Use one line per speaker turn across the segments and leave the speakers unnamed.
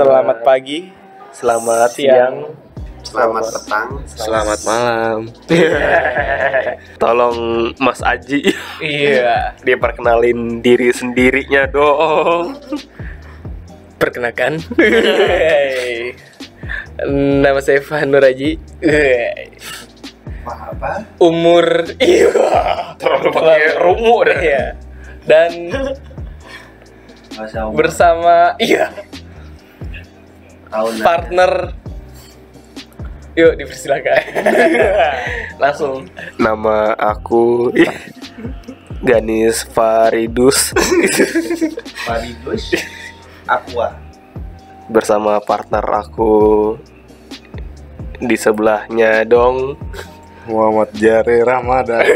Selamat pagi,
Selamat
siang.
siang,
Selamat petang.
selamat malam. Tolong Mas Aji
Iya.
dia perkenalin diri sendirinya dong.
Perkenalkan. Hey. Nama saya Fanur Haji. Hey.
Apa?
Umur iya.
Terlalu pakai rumu dah.
Iya. Dan bersama iya
tahun
partner Yuk dipersilakan. Langsung.
Nama aku Ganis Faridus
Faridus Aqua.
bersama partner aku di sebelahnya dong.
Muhammad Jare Ramadan.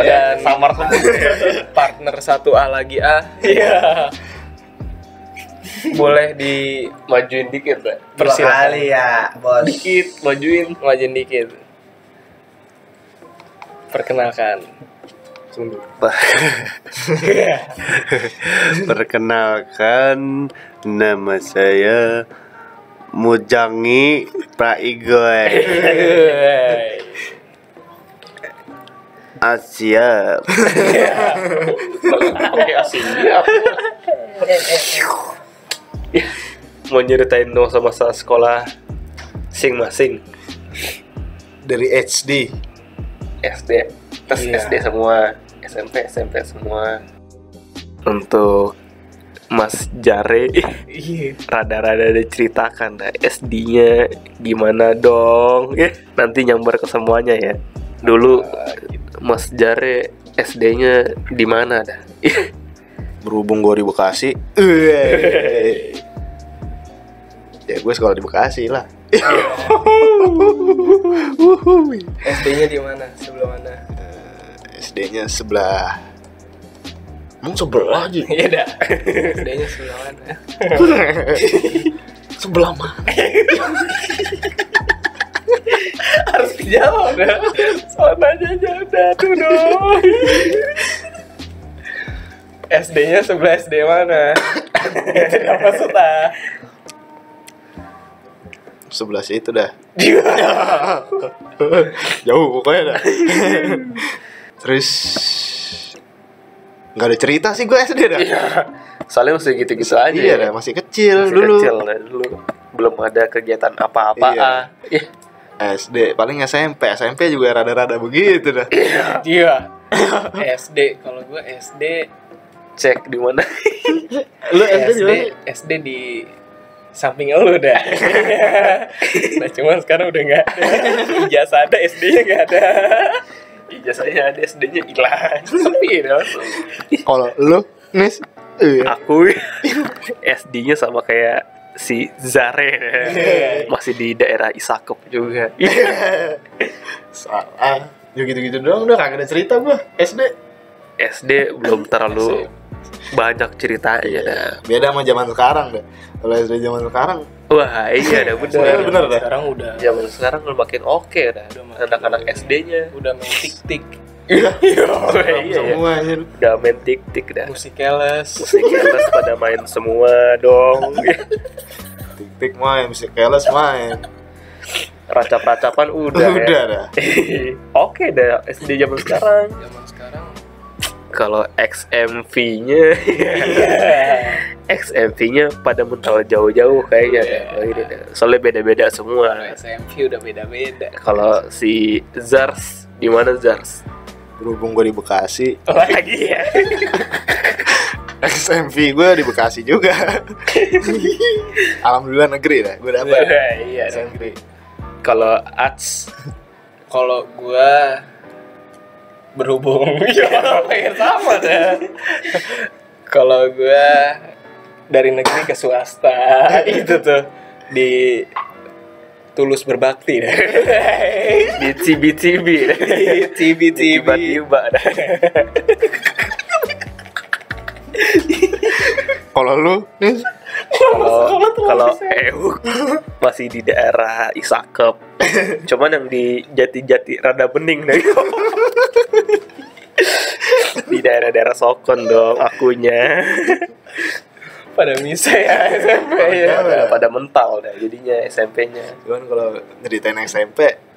Dan samar partner satu A lagi A. Iya. Boleh dimajuin dikit, Pak. Persilakan.
ya, bos.
Dikit, majuin, majuin dikit. Perkenalkan.
Perkenalkan nama saya Mujangi Praigoy Asia.
Mau nyeritain dong sama masa sekolah masing-masing.
Dari HD.
SD tes
Iya.
SD semua. SMP SMP semua. Untuk Mas Jare
Iya.
rada-rada diceritakan dah SD-nya gimana dong? Ya nanti nyambar ke semuanya ya. Dulu Mas Jare SD-nya di mana dah
Berhubung gue di Bekasi. ya gue sekolah di Bekasi lah.
SD-nya di mana? Sebelah mana?
SD-nya sebelah. Emang sebelah aja.
Iya dah. SD-nya sebelah mana?
Sebelah mana?
Harus dijawab dah. Soalnya aja udah tuh dong. SD-nya sebelah SD mana? Itu apa maksudnya?
Sebelah situ dah. Jauh pokoknya dah. Terus nggak ada cerita sih gue SD dah.
soalnya masih gitu-gitu aja
Iya
ya.
dah, masih kecil
Masih
dulu.
kecil dah dulu belum ada kegiatan apa-apa
Iya.
ah. Ih,
SD paling SMP SMP juga rada-rada begitu dah
Iya. SD kalau gua SD
cek di mana
lu
SD SD di samping lu dah. nah cuman sekarang udah nggak ada. Ijazah ada SD-nya nggak ada.
ijazahnya ada SD-nya hilang sepi langsung.
kalau lu nis iya.
aku SD-nya sama kayak si Zare masih di daerah Isakep juga
salah ya gitu-gitu doang udah kagak ada cerita gua SD
SD belum terlalu banyak ceritanya. Dah.
beda sama zaman sekarang dah kalau SD zaman sekarang
wah iya dah
Iya,
bener
bener dah.
Sekarang udah.
Zaman sekarang udah makin oke dah.
Udah makin-
anak-anak SD-nya.
Udah main tik-tik,
iya. Iya.
Semua anjir.
Udah main tik-tik dah.
Musik keles.
musik kelas pada main semua dong.
Tik-tik main musik keles main.
Racap-racapan udah
udah,
ya.
dah.
Oke dah SD zaman sekarang.
Zaman sekarang
kalau XMV-nya XMV-nya pada mental jauh-jauh kayaknya
Iya.
Oh, ini dah. soalnya beda-beda semua
kalau SMP udah beda-beda.
kalau si Zars di mana Zars
berhubung gua di Bekasi
Lagi ya.
XMV gue di Bekasi juga alhamdulillah negeri dah gue dapet
Iya.
negeri
kalau Ats
Kalau gua berhubung ya pengen sama dah. Kalau gua dari negeri ke swasta itu tuh di tulus berbakti dah.
di cibi-cibi
Cibi-cibi.
tiba-tiba dah.
kalau lu nis
kalau kalau Euk masih di daerah Isakep cuman yang di jati-jati rada bening deh di daerah-daerah Sokon dong akunya
pada misa ya SMP ya.
Udah pada mental dah jadinya SMP-nya.
Cuman kalau ceritain SMP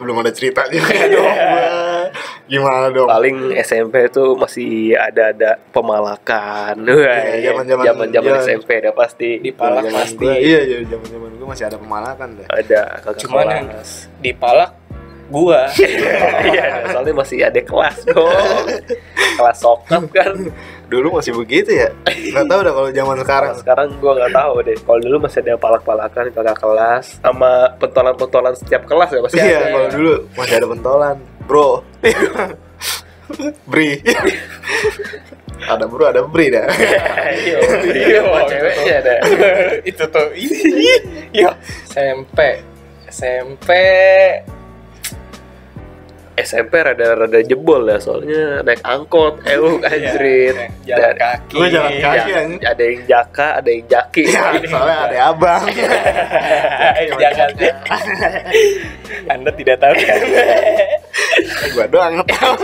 belum ada cerita juga dong gua. Gimana dong?
Paling SMP tuh masih ada ada pemalakan. Wah,
Iya, zaman-zaman-
zaman-zaman
iya.
SMP dah pasti.
Dipalak pasti.
gua- Iya, iya, zaman-zaman gua masih ada pemalakan dah.
Ada kakak
Cuman yang
kelas.
dipalak gua.
Iya, soalnya masih ada kelas dong. kelas sokap kan.
Dulu masih begitu ya? Nggak tahu dah kalau zaman sekarang.
Sekarang gua nggak tahu deh. Kalau dulu masih ada palak-palakan kakak kelas sama pentolan-pentolan setiap kelas ya pasti
Iya,
ada.
kalau dulu masih ada pentolan, bro. Bri. ada bro, ada bri dah.
Iya,
Iya,
sama ceweknya ada.
itu tuh. Iya. SMP. SMP
SMP rada-rada jebol ya soalnya naik angkot, euk anjrit.
Iya, jalan
Dan-
kaki.
Gua jalan kaki,
Ya, ada yang jaka, ada yang jaki.
Ya, soalnya ada abang.
Jangan. Anda tidak tahu kan?
gua doang tahu.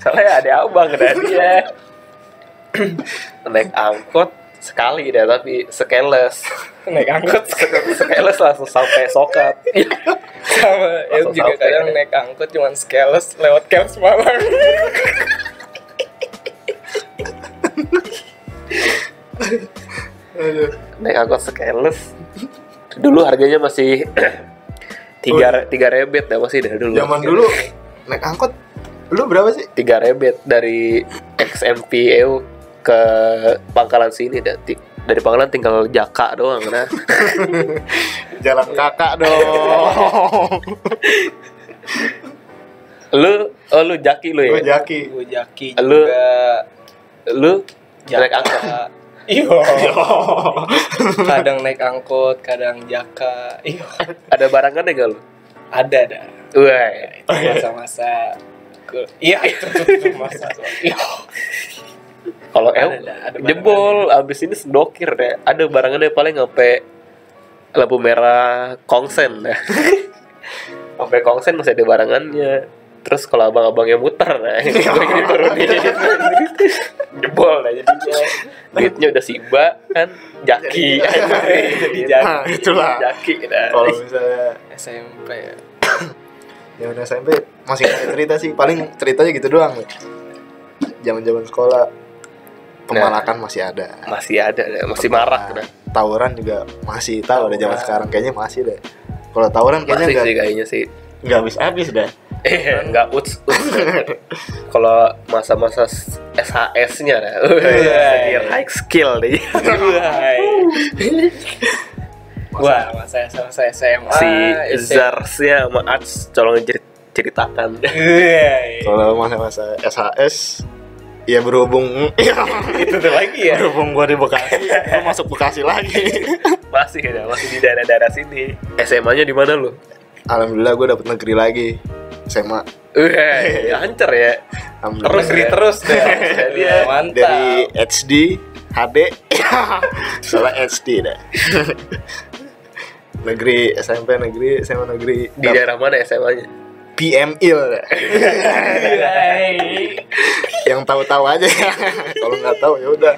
Soalnya ada abang dan dia naik angkot sekali deh tapi sekeles
Naik angkot.
Sekeles langsung sampai sokat.
Sama ya juga
sampai.
kadang naik angkot cuman scales lewat Kems Malang.
Naik angkot sekeles dulu harganya masih tiga tiga rebet dah masih dah dulu.
Zaman dulu naik angkot lu berapa sih?
tiga rebet dari XMP EU ke pangkalan sini dah Ti- dari pangkalan tinggal jaka doang nah
Jalan kakak dong.
lu oh lu jaki lu ya
jaki.
Gue jaki
Lu-
juga.
lu naik
Jaka.
angkot
Iyo. kadang naik angkot, kadang jaka. Iyo.
ada barangannya gak lu
Ada dah.
Wah,
Itu masa-masa Iya itu tuh, tuh masa. Iyo.
Kalau
ada
jebol abis ini sendokir deh. Ada barangannya paling sampai lampu merah kongsen dah. sampai kongsen masih ada barangannya. Terus kalau abang-abangnya muter, nah gue ini turunin jebol lah jadinya. Duitnya udah siba kan, jaki.
Jadi
Jadi
Nah, itulah.
Jaki dah.
Kalau misalnya
SMP ya.
zaman SMP masih ada cerita sih, paling ceritanya gitu doang. Zaman-zaman sekolah pemalakan masih ada.
Masih ada, dah. masih marak dah.
Tawuran juga masih tahu ada zaman sekarang kayaknya masih deh. Kalau tawuran kayaknya
Masih
nggak
sih kayaknya sih.
nggak habis-habis dah.
Eh, enggak uts. uts. Kalau masa-masa SHS-nya dah.
Iya.
Dia high skill deh.
Wah, masa masa SMA.
si. Zarsnya sama Ats tolong cer- ceritakan.
Iya,
Kalau masa-masa SHS ya berhubung
itu tuh lagi ya.
berhubung gua di Bekasi, gua masuk Bekasi lagi.
masih ya, masih di daerah-daerah sini. SMA-nya di mana lu?
Alhamdulillah gua dapet negeri lagi SMA.
Wih, lancar ya.
Terus negeri terus deh.
Dia
Mantap.
dari HD HD salah HD dah negeri SMP negeri SMA negeri
di daerah mana SMA-nya?
Hai.
yang tahu-tahu aja kalau nggak tahu ya udah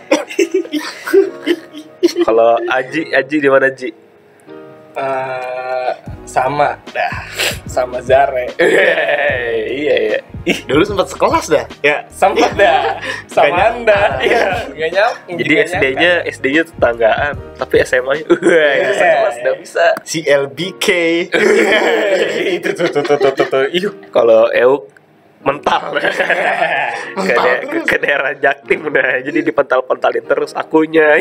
Kalau Aji, Aji di mana Ji?
Eh, sama dah. Sama Zare.
iya ya. Ih,
dulu sempat sekelas dah ya
Sempat dah. Sama
Nggak
Anda. Iya, enggak nyam.
jadi SD-nya SD-nya tetanggaan, tapi SMA-nya wah, itu sekelas udah bisa.
CLBK
itu tuh tuh tuh tuh tuh. Ih,
Kalau Euk mental ke, ke, ke daerah Jaktim udah jadi dipental-pentalin terus akunya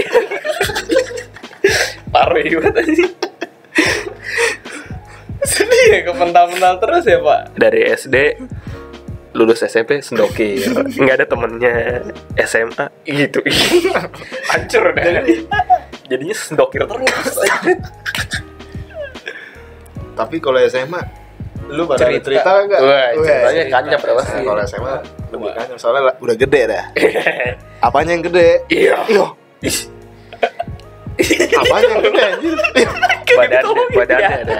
parah banget sih
sedih ya kepental-pental terus ya, Pak.
dari SD lulus SMP sendokir nggak ada temennya SMA gitu. Hancur dah jadinya sendokir terus.
Tapi kalau SMA lu pada ada
Cerita.
cerita nggak?
Wah,
Wah,
ceritanya
cerita.
kanyap ya pasti.
Nah, kalau SMA lebih
Wah.
kan soalnya udah gede dah. Apanya yang gede?
Iya.
Iyo. Apanya yang gede anjir
badannya badannya ada.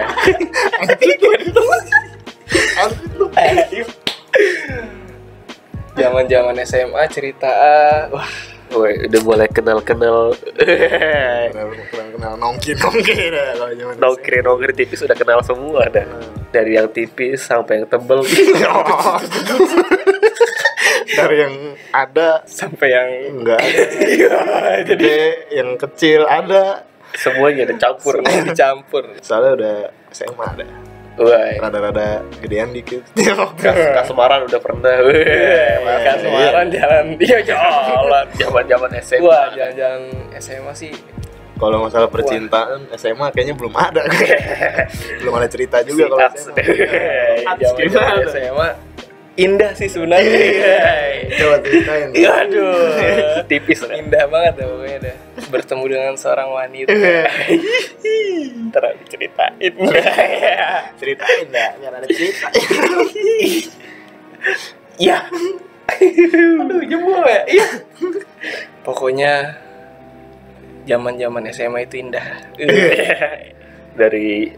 Zaman-zaman SMA cerita ah, wah.
Woi, udah mulai kenal-kenal.
Kenal kenal, kenal nongki nongki dah kalau zaman
nongkri nongkri tipis udah kenal semua dah. Dari yang tipis sampai yang tebel
dari yang ada
sampai yang
enggak ada.
Iya, jadi
gede yang kecil ada.
Semuanya udah campur
dicampur.
Soalnya udah SMA ada.
Woi,
rada-rada gedean dikit.
Kasemaran udah pernah. Wih,
Makan Semarang jalan. Iya jalan.
Zaman-zaman SMA.
Wah jalan-jalan SMA sih.
Kalau masalah percintaan SMA kayaknya belum ada. Belum ada cerita juga kalau
Ats
SMA. gimana?
SMA Indah sih sebenarnya.
Coba ceritain.
Iya aduh.
Tipis deh.
Indah banget ya pokoknya dah Bertemu dengan seorang wanita. Ntar diceritain
ceritain. Dah biar ada cerita.
Iya. Aduh jebol ya. Iya. Pokoknya zaman-zaman SMA itu indah.
Dari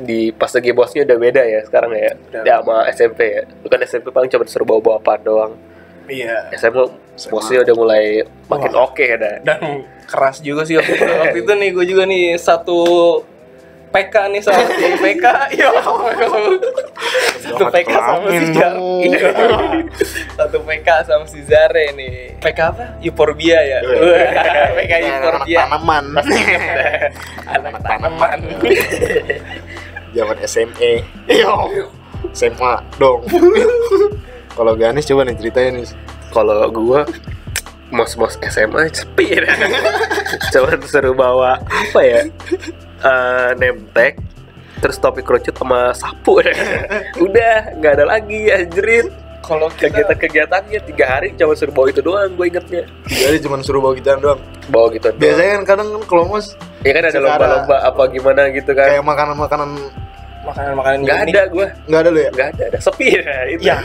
di pas lagi bosnya udah beda ya sekarang ya.
Udah.
Ya sama SMP ya. Bukan SMP paling cuma disuruh bawa-bawa apa doang.
Iya.
SMA bosnya udah mulai makin oke dah.
Dan keras juga sih waktu itu. Waktu itu nih gue juga nih satu PK nih sama si PK. Iya. Satu PK sama si. Iya. Satu PK sama si Zare nih. PK apa? Euphorbia ya. Wah, PK
anak
Euphorbia.
tanaman
Anak tanaman.
Zaman SMA Yo. SMA dong kalau Ganis coba nih ceritain nih
Kalau gua mos-mos SMA sepi dah. Cuman seru bawa apa ya? Eh nemtek terus topi kerucut sama sapu dah. Udah, nggak ada lagi anjrit.
Kalau kita
Kegiatan-kegiatannya tiga hari cuma suruh bawa itu doang gue ingetnya
jadi cuma suruh bawa gitaran doang
Bawa gitu doang.
biasanya kan kadang kan kalau mos
Ya kan ada- lomba-lomba apa gimana gitu kan.
kayak makanan-makanan
makanan-makanan
Nggak
unik.
ada gue,
nggak ada lo ya
nggak ada, ada sepi ya itu.
Ya.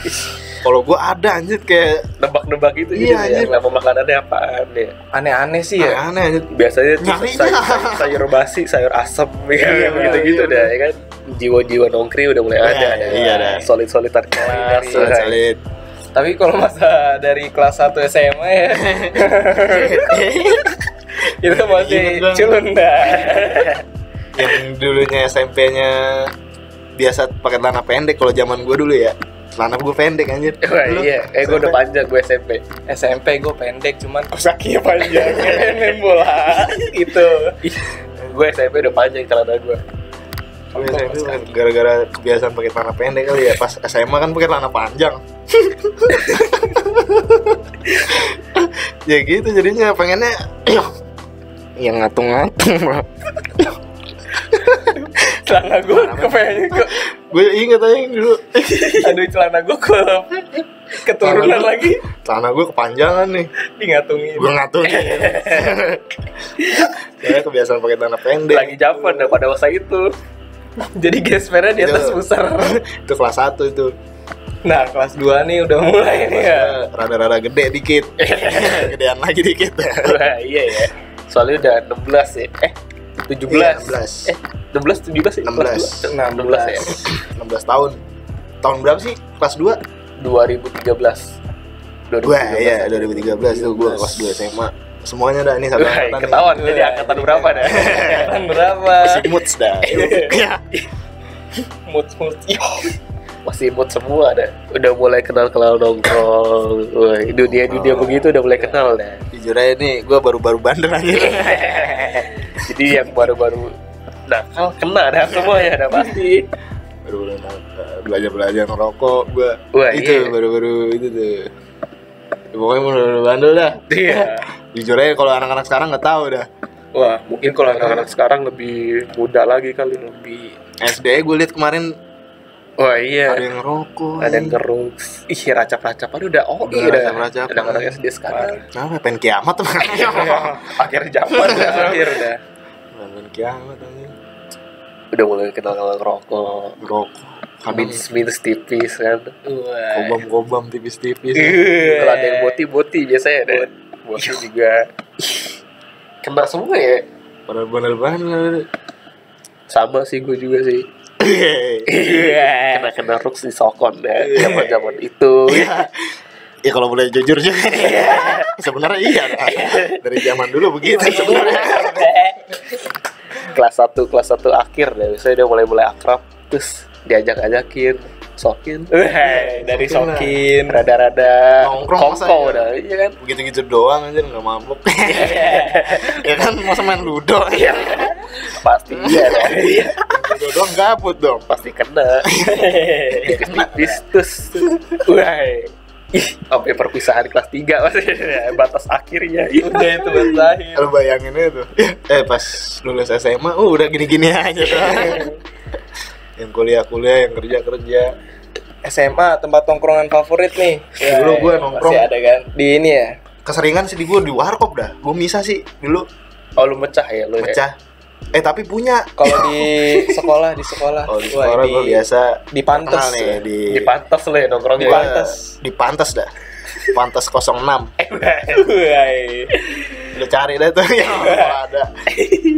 kalau gua ada anjir kayak
Nebak-nebak gitu
Iya,
gitu ya. Nama makanannya apaan ya?
Aneh-aneh sih ya.
aneh anjir
Biasanya tuh
Nyarinya.
say- say- sayur basi, sayur asem ya,
Iya,
gitu-gitu
iya,
dah ya kan. Jiwa-jiwa nongkri udah mulai
Iya,
ada, ada.
iya, ada.
Solid-solidan kelas. Ya.
sulit.
Tapi kalau masa dari kelas 1 SMA ya itu masih culun dah.
yang dulunya SMP-nya biasa pakai celana pendek kalau zaman gua dulu ya. Celana gua pendek anjir.
Wah,
Lu
iya, eh gue udah panjang gue SMP.
SMP gue pendek cuman kakinya panjang. Main bola. Gitu.
Gue SMP udah panjang celana gue.
Gara-gara kebiasaan pakai celana pendek kali ya. Pas SMA kan pakai celana panjang. Ya gitu jadinya pengennya yang ngatung-ngatung
Celana gue kepengen ke
gue inget aja yang dulu
aduh celana gue ke keturunan
Celana
lagi
celana gue kepanjangan nih
di ngatungin.
gue ngatungin saya kebiasaan pakai celana pendek
Lagi zaman dah pada masa itu.
Jadi gespernya di atas
Iya.
pusar.
itu kelas 1 itu
Nah, kelas 2 nih udah mulai nih ya.
rada-rada gede dikit gedean lagi dikit
Wah, iya ya. Soalnya udah 16 ya. Eh, 17.
Iya, 16.
Eh, 16 17 ya?
16.
16 ya.
16 tahun tahun berapa sih kelas 2
2013. 2013.
Wah iya 2013 tuh gue kelas 2 SMA Semuanya dah ini satu angkatan
ketahuan jadi angkatan berapa dah?
Angkatan berapa?
Masih moods dah Iya.
Mood mood.
Masih mood semua dah. Udah mulai kenal-kenal nongkrong. Wah, dunia-dunia
Oh.
begitu udah mulai kenal dah.
Jujur aja nih gue baru-baru bandel aja
Jadi yang baru-baru nakal kena dah semuanya dah pasti.
Baru belajar-belajar ngerokok gue
Wah,
Itu
iya.
baru-baru itu tuh Ya, Pokoknya baru bandel dah
Iya.
Jujur aja kalau anak-anak sekarang nggak tahu dah
Wah, mungkin kalau anak-anak sekarang lebih muda lagi kali lebih.
SD gue liat kemarin
Wah iya.
ada yang ngerokok
ada yang ngeruk ih racap-racap aduh udah oh
Udah
iya dah
racap-racap.
ada anak SD sekarang
Kenapa pengen kiamat teman
akhir zaman dah
Akhir dah.
Pengen kiamat anjing.
Udah mulai kenal kenal ngerokok.
Ngerokok.
Minus minus tipis kan?
Wah.
Kobam-kobam tipis-tipis.
Kalau ada yang boti boti biasanya ada. Boti juga. Kena semua ya?
Bandel-bandel banget.
Sama sih gue juga sih.
Iya.
kena kena rooks di sokon ya zaman zaman itu
Ya kalau boleh jujur juga. sebenarnya iya. Dari zaman dulu begitu sebenarnya.
kelas 1 kelas 1 akhir deh biasanya dia mulai mulai akrab terus diajak ajakin sokin
dari sokin.
rada-rada
Nongkrong
kongko
ya?
dah iya kan
Begitu-gitu doang aja nggak mabuk. ya kan masa main ludo.
Iya. pasti iya
ludo doang gabut dong.
pasti kena tipis terus sampai perpisahan kelas 3 masih batas akhirnya
Udah itu berakhir.
Kalau bayangin itu, eh pas lulus SMA, oh udah gini-gini aja tuh. yang kuliah-kuliah, yang kerja-kerja.
SMA tempat tongkrongan favorit nih.
Dulu gua nongkrong.
Masih ada kan di ini ya.
Keseringan sih di gue di warkop dah. Gue misa sih dulu
oh lu mecah ya lu ya
pecah. Eh tapi punya.
Kalau di sekolah di sekolah.
Oh di
Wah,
sekolah gue biasa
di Pantes
nih
ya.
di
di pantas lu ya nongkrongnya
Di Pantes.
di Pantes dah. Pantes 06. Lu cari dah tuh yang kalau ada.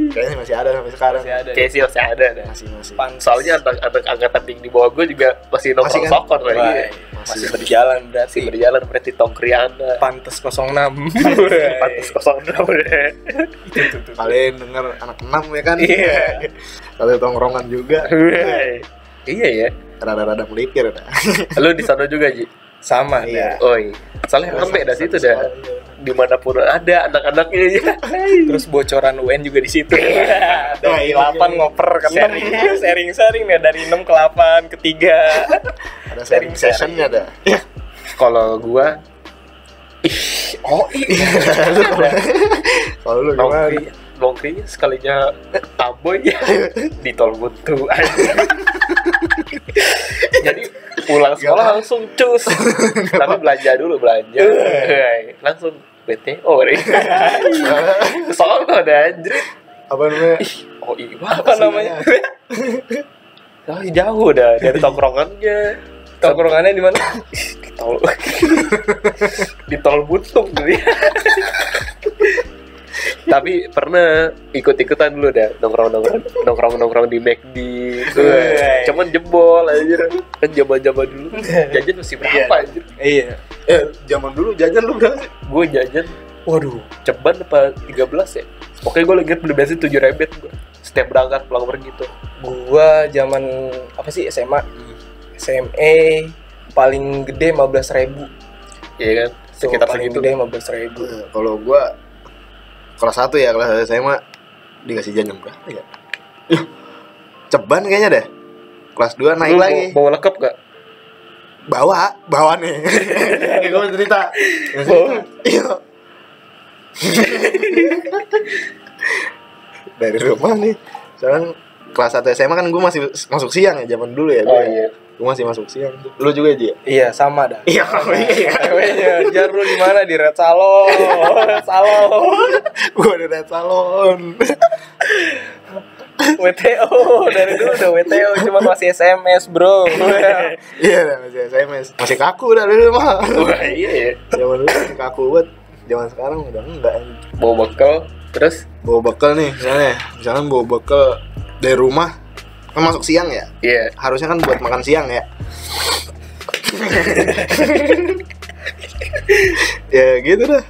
Kayaknya masih ada sampai sekarang.
masih ada.
kayak sih masih ada dah
Masih masih.
Pantes.
soalnya anak anak angkatan tinggi di bawah gue juga masih nongkrong
Masih kan?
sokor lagi
masih berjalan berarti.
masih berjalan berarti tongkriana
Pantes 06.
pantas kosong enam deh
Kalian denger anak enam ya kan?
Iya.
Satu tongkrongan juga.
iya ya
Rada-rada melipir dah.
lu di sana juga ji
Sama
Iya.
dah.
oh iya soalnya rame dah situ dah di mana pun ada anak-anaknya ya
Terus bocoran UN juga di situ.
Wah,
dari
iya,
8
iya.
ngoper ke 6.
Sharing.
Sharing-sharing ya dari 6 ke 8 ke 3.
Ada sharing sessionnya dah.
kalau gua
Oh, iya.
Kalau lu gimana?
nongkri nongkrinya sekalinya aboy ya di tol buntu jadi pulang sekolah langsung cus. Tapi belanja dulu belanja. Langsung BTO deh soalnya ada anjir
Apa namanya?
oh iya
Apa namanya?
Ah, jauh dah dari tongkrongannya.
Tongkrongannya di mana?
di tol. Di tol buntung gitu ya tapi pernah ikut-ikutan dulu dah nongkrong nongkrong nongkrong nongkrong di McD cuman jebol aja kan zaman zaman dulu. Jajan masih berapa anjir?
Iya.
Eh, zaman dulu jajan lu berapa sih?
gue jajan. Waduh. Ceban apa 13 ya? Pokoknya gue lagi beli bensin 7 rebet gue setiap berangkat pulang pergi tuh.
Gua zaman apa sih SMA? SMA paling gede 15.000 ribu.
Iya kan? Sekitar
paling
segitu.
gede 15.000 ribu.
Eh, Kalau gua kelas 1 ya, kelas 1 SMA dikasih jajan berapa ya? Ceban kayaknya deh. Kelas 2 naik
Lu
lagi.
mau lekap gak?
Bawa, bawa nih. Gue cerita. Iya. Dari rumah nih. Sekarang kelas 1 SMA kan gue masih masuk siang ya zaman dulu ya.
Oh
gua ya.
iya.
Gue masih masuk siang tuh. Lu juga aja.
Iya sama dah
Iya, iya.
Ceweknya jar lu di mana di Red Salon Salon
Gue ada red salon.
WTO dari dulu udah WTO cuma masih SMS bro
Iya, masih SMS. Masih kaku dah dulu mah.
Wah iya ya.
Zaman dulu masih kaku banget. Zaman sekarang udah enggak.
Bawa bekal terus
Bawa bekal nih, misalnya, misalnya bawa bekal dari rumah masuk siang ya.
iya
Harusnya kan buat makan siang ya. ya gitu dah.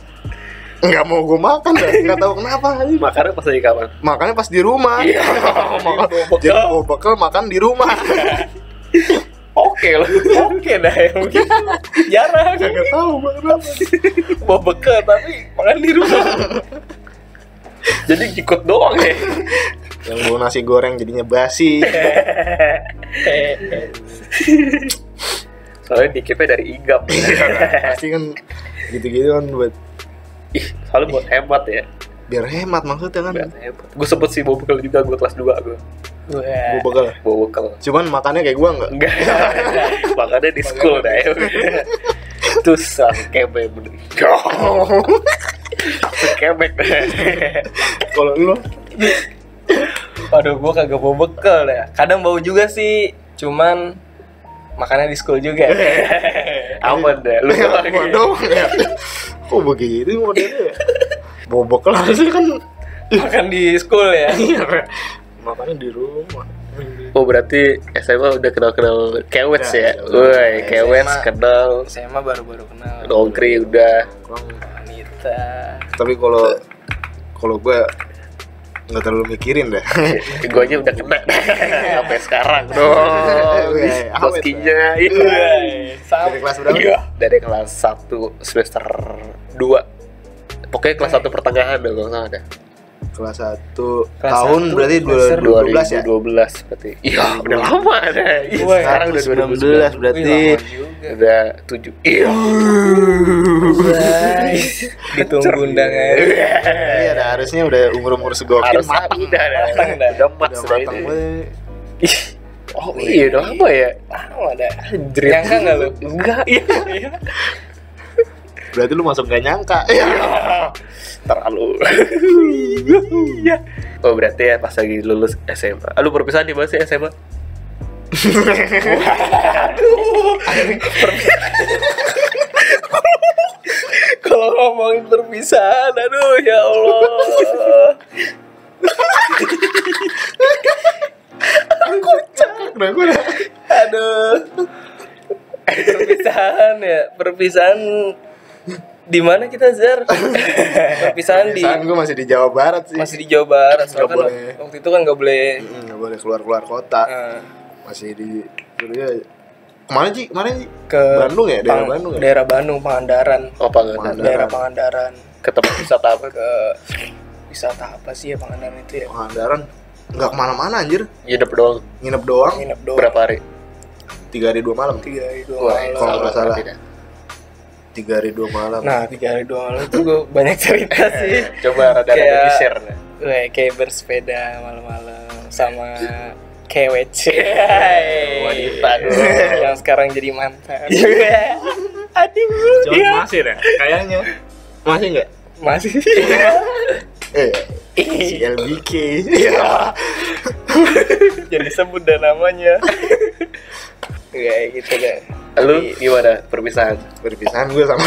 Nggak mau gue makan dah, nggak tahu kenapa.
makannya pas lagi kapan?
Makannya pas di rumah.
Iya.
makan, jadi bawa bekal makan di rumah.
Oke loh.
oke dah ya mungkin jarang
Nggak tahu kenapa.
bawa bekal tapi makan di rumah
Jadi ikut doang ya.
Yang bawa nasi goreng jadinya basi.
Soalnya dikipnya dari igap.
Pasti kan gitu-gitu kan buat
Ih, soalnya buat hemat ya.
biar hemat maksudnya kan.
Gue sempet sih bawa bekal juga gue kelas 2 gue.
Bawa bekal.
Bawa bekal.
Cuman makannya kayak gua enggak.
Enggak. Makannya di school dah ya. Langsung kebe bener. Kebek.
Kalau lu
Waduh, gua kagak bawa bekal ya. Kadang bawa juga sih, cuman makannya di school juga.
Aman dah. Lu.
Gua doang ya. Kok begitu modelnya ya? Bawa bekal harusnya kan
Makan di school ya.
makannya di rumah
Oh berarti SMA udah kenal-kenal kewets ya? Woi, kewets kenal
SMA baru-baru kenal
Nongkri udah
Kurang.
wanita
tapi kalau kalau gue nggak terlalu mikirin deh.
Gue aja udah kena. Sampai sekarang dong Boskinya iya.
sama
dari kelas berapa?
Iya. Dari kelas 1 semester 2 Pokoknya kelas 1 pertengahan deh kalau salah deh
kelas 1
Kelas
tahun
satu,
berarti
semester
2012 ya?
2012 berarti. Iya udah lama deh. Iya, Sekarang udah 2019
2019 berarti
Wih, juga.
Udah 7 Iya
ditunggu undangan.
iya dah, harusnya udah umur umur segokil
Harus
matang
udah. Udah
udah matang
ini
banget.
Ih, Oh iya udah lama ya
Lama dah. Nyangka nggak lu?
Enggak iya
berarti lu masuk gak nyangka
Terlalu Iya Oh berarti ya pas lagi lulus SMA Ah, Lu perpisahan di mana sih SMA?
Kalau ngomongin perpisahan, aduh ya Allah.
Nah, gue udah-
Aduh. Perpisahan ya, perpisahan di mana kita Zar? perpisahan di
Perpisahan gue masih di Jawa Barat sih
masih di Jawa Barat. Soalnya kan
boleh.
waktu itu kan nggak boleh.
Nggak boleh keluar keluar kota
eh,
masih di ya ke mana sih ke mana sih
ke
Bandung ya? Daerah
Pang-
Bandung ya?
daerah Bandung Pangandaran.
Oh Pangandaran.
Daerah Pangandaran.
Ke tempat wisata apa?
ke wisata apa sih ya Pangandaran itu ya?
Pangandaran. Nggak ke mana-mana anjir.
Nginep doang.
Nginep doang?
Nginep doang.
Berapa hari?
tiga hari dua malam.
Tiga hari dua
Wah,
malam.
kalau nggak salah. tiga hari dua malam.
Nah tiga hari dua malam itu gue banyak cerita sih.
Coba rada-rada di share
Weh, kayak bersepeda malam-malam sama kewec
Wanita
yang sekarang jadi mantan. Aduh.
Cuman
iya.
masih deh kayaknya. Masih nggak?
Masih.
Eh si LBK
Iya. jadi sebut dah namanya. Kayak gitu deh.
Lu? Gimana perpisahan?
perpisahan gue sama.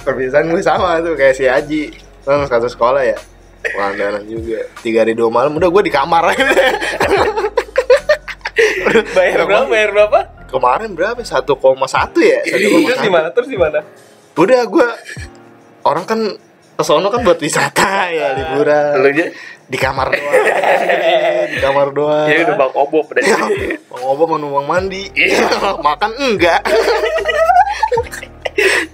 Perpisahan gue sama tuh kayak si Aji. Kan satu sekolah ya Pangandaran juga. Tiga hari dua malam udah gue di kamar. Aja
bayar berapa? bayar berapa?
Kemarin berapa? Satu koma satu ya? Satu koma
terus di mana terus di mana
udah gue orang kan kesono kan buat wisata ya liburan.
Lu aja.
Di kamar doang. Di kamar doang.
Ya udah bang obob dari
Bang Obo mau numpang mandi. Makan enggak.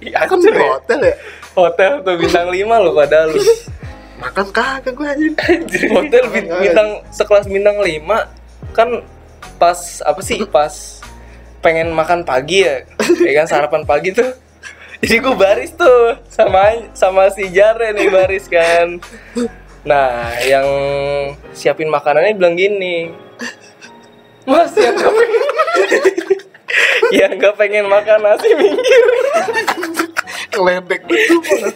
Iya
kan di hotel ya?
Hotel tuh bintang 5 loh padahal. lu
makan kagak gue anjir
hotel bin- bintang sekelas bintang 5 kan pas apa sih pas pengen makan pagi ya ya kan sarapan pagi tuh. Jadi gue baris tuh sama sama si Jare nih baris kan. Nah yang siapin makanannya bilang gini mas yang gak pengen yang gak pengen makan nasi minggir
ngeledek betul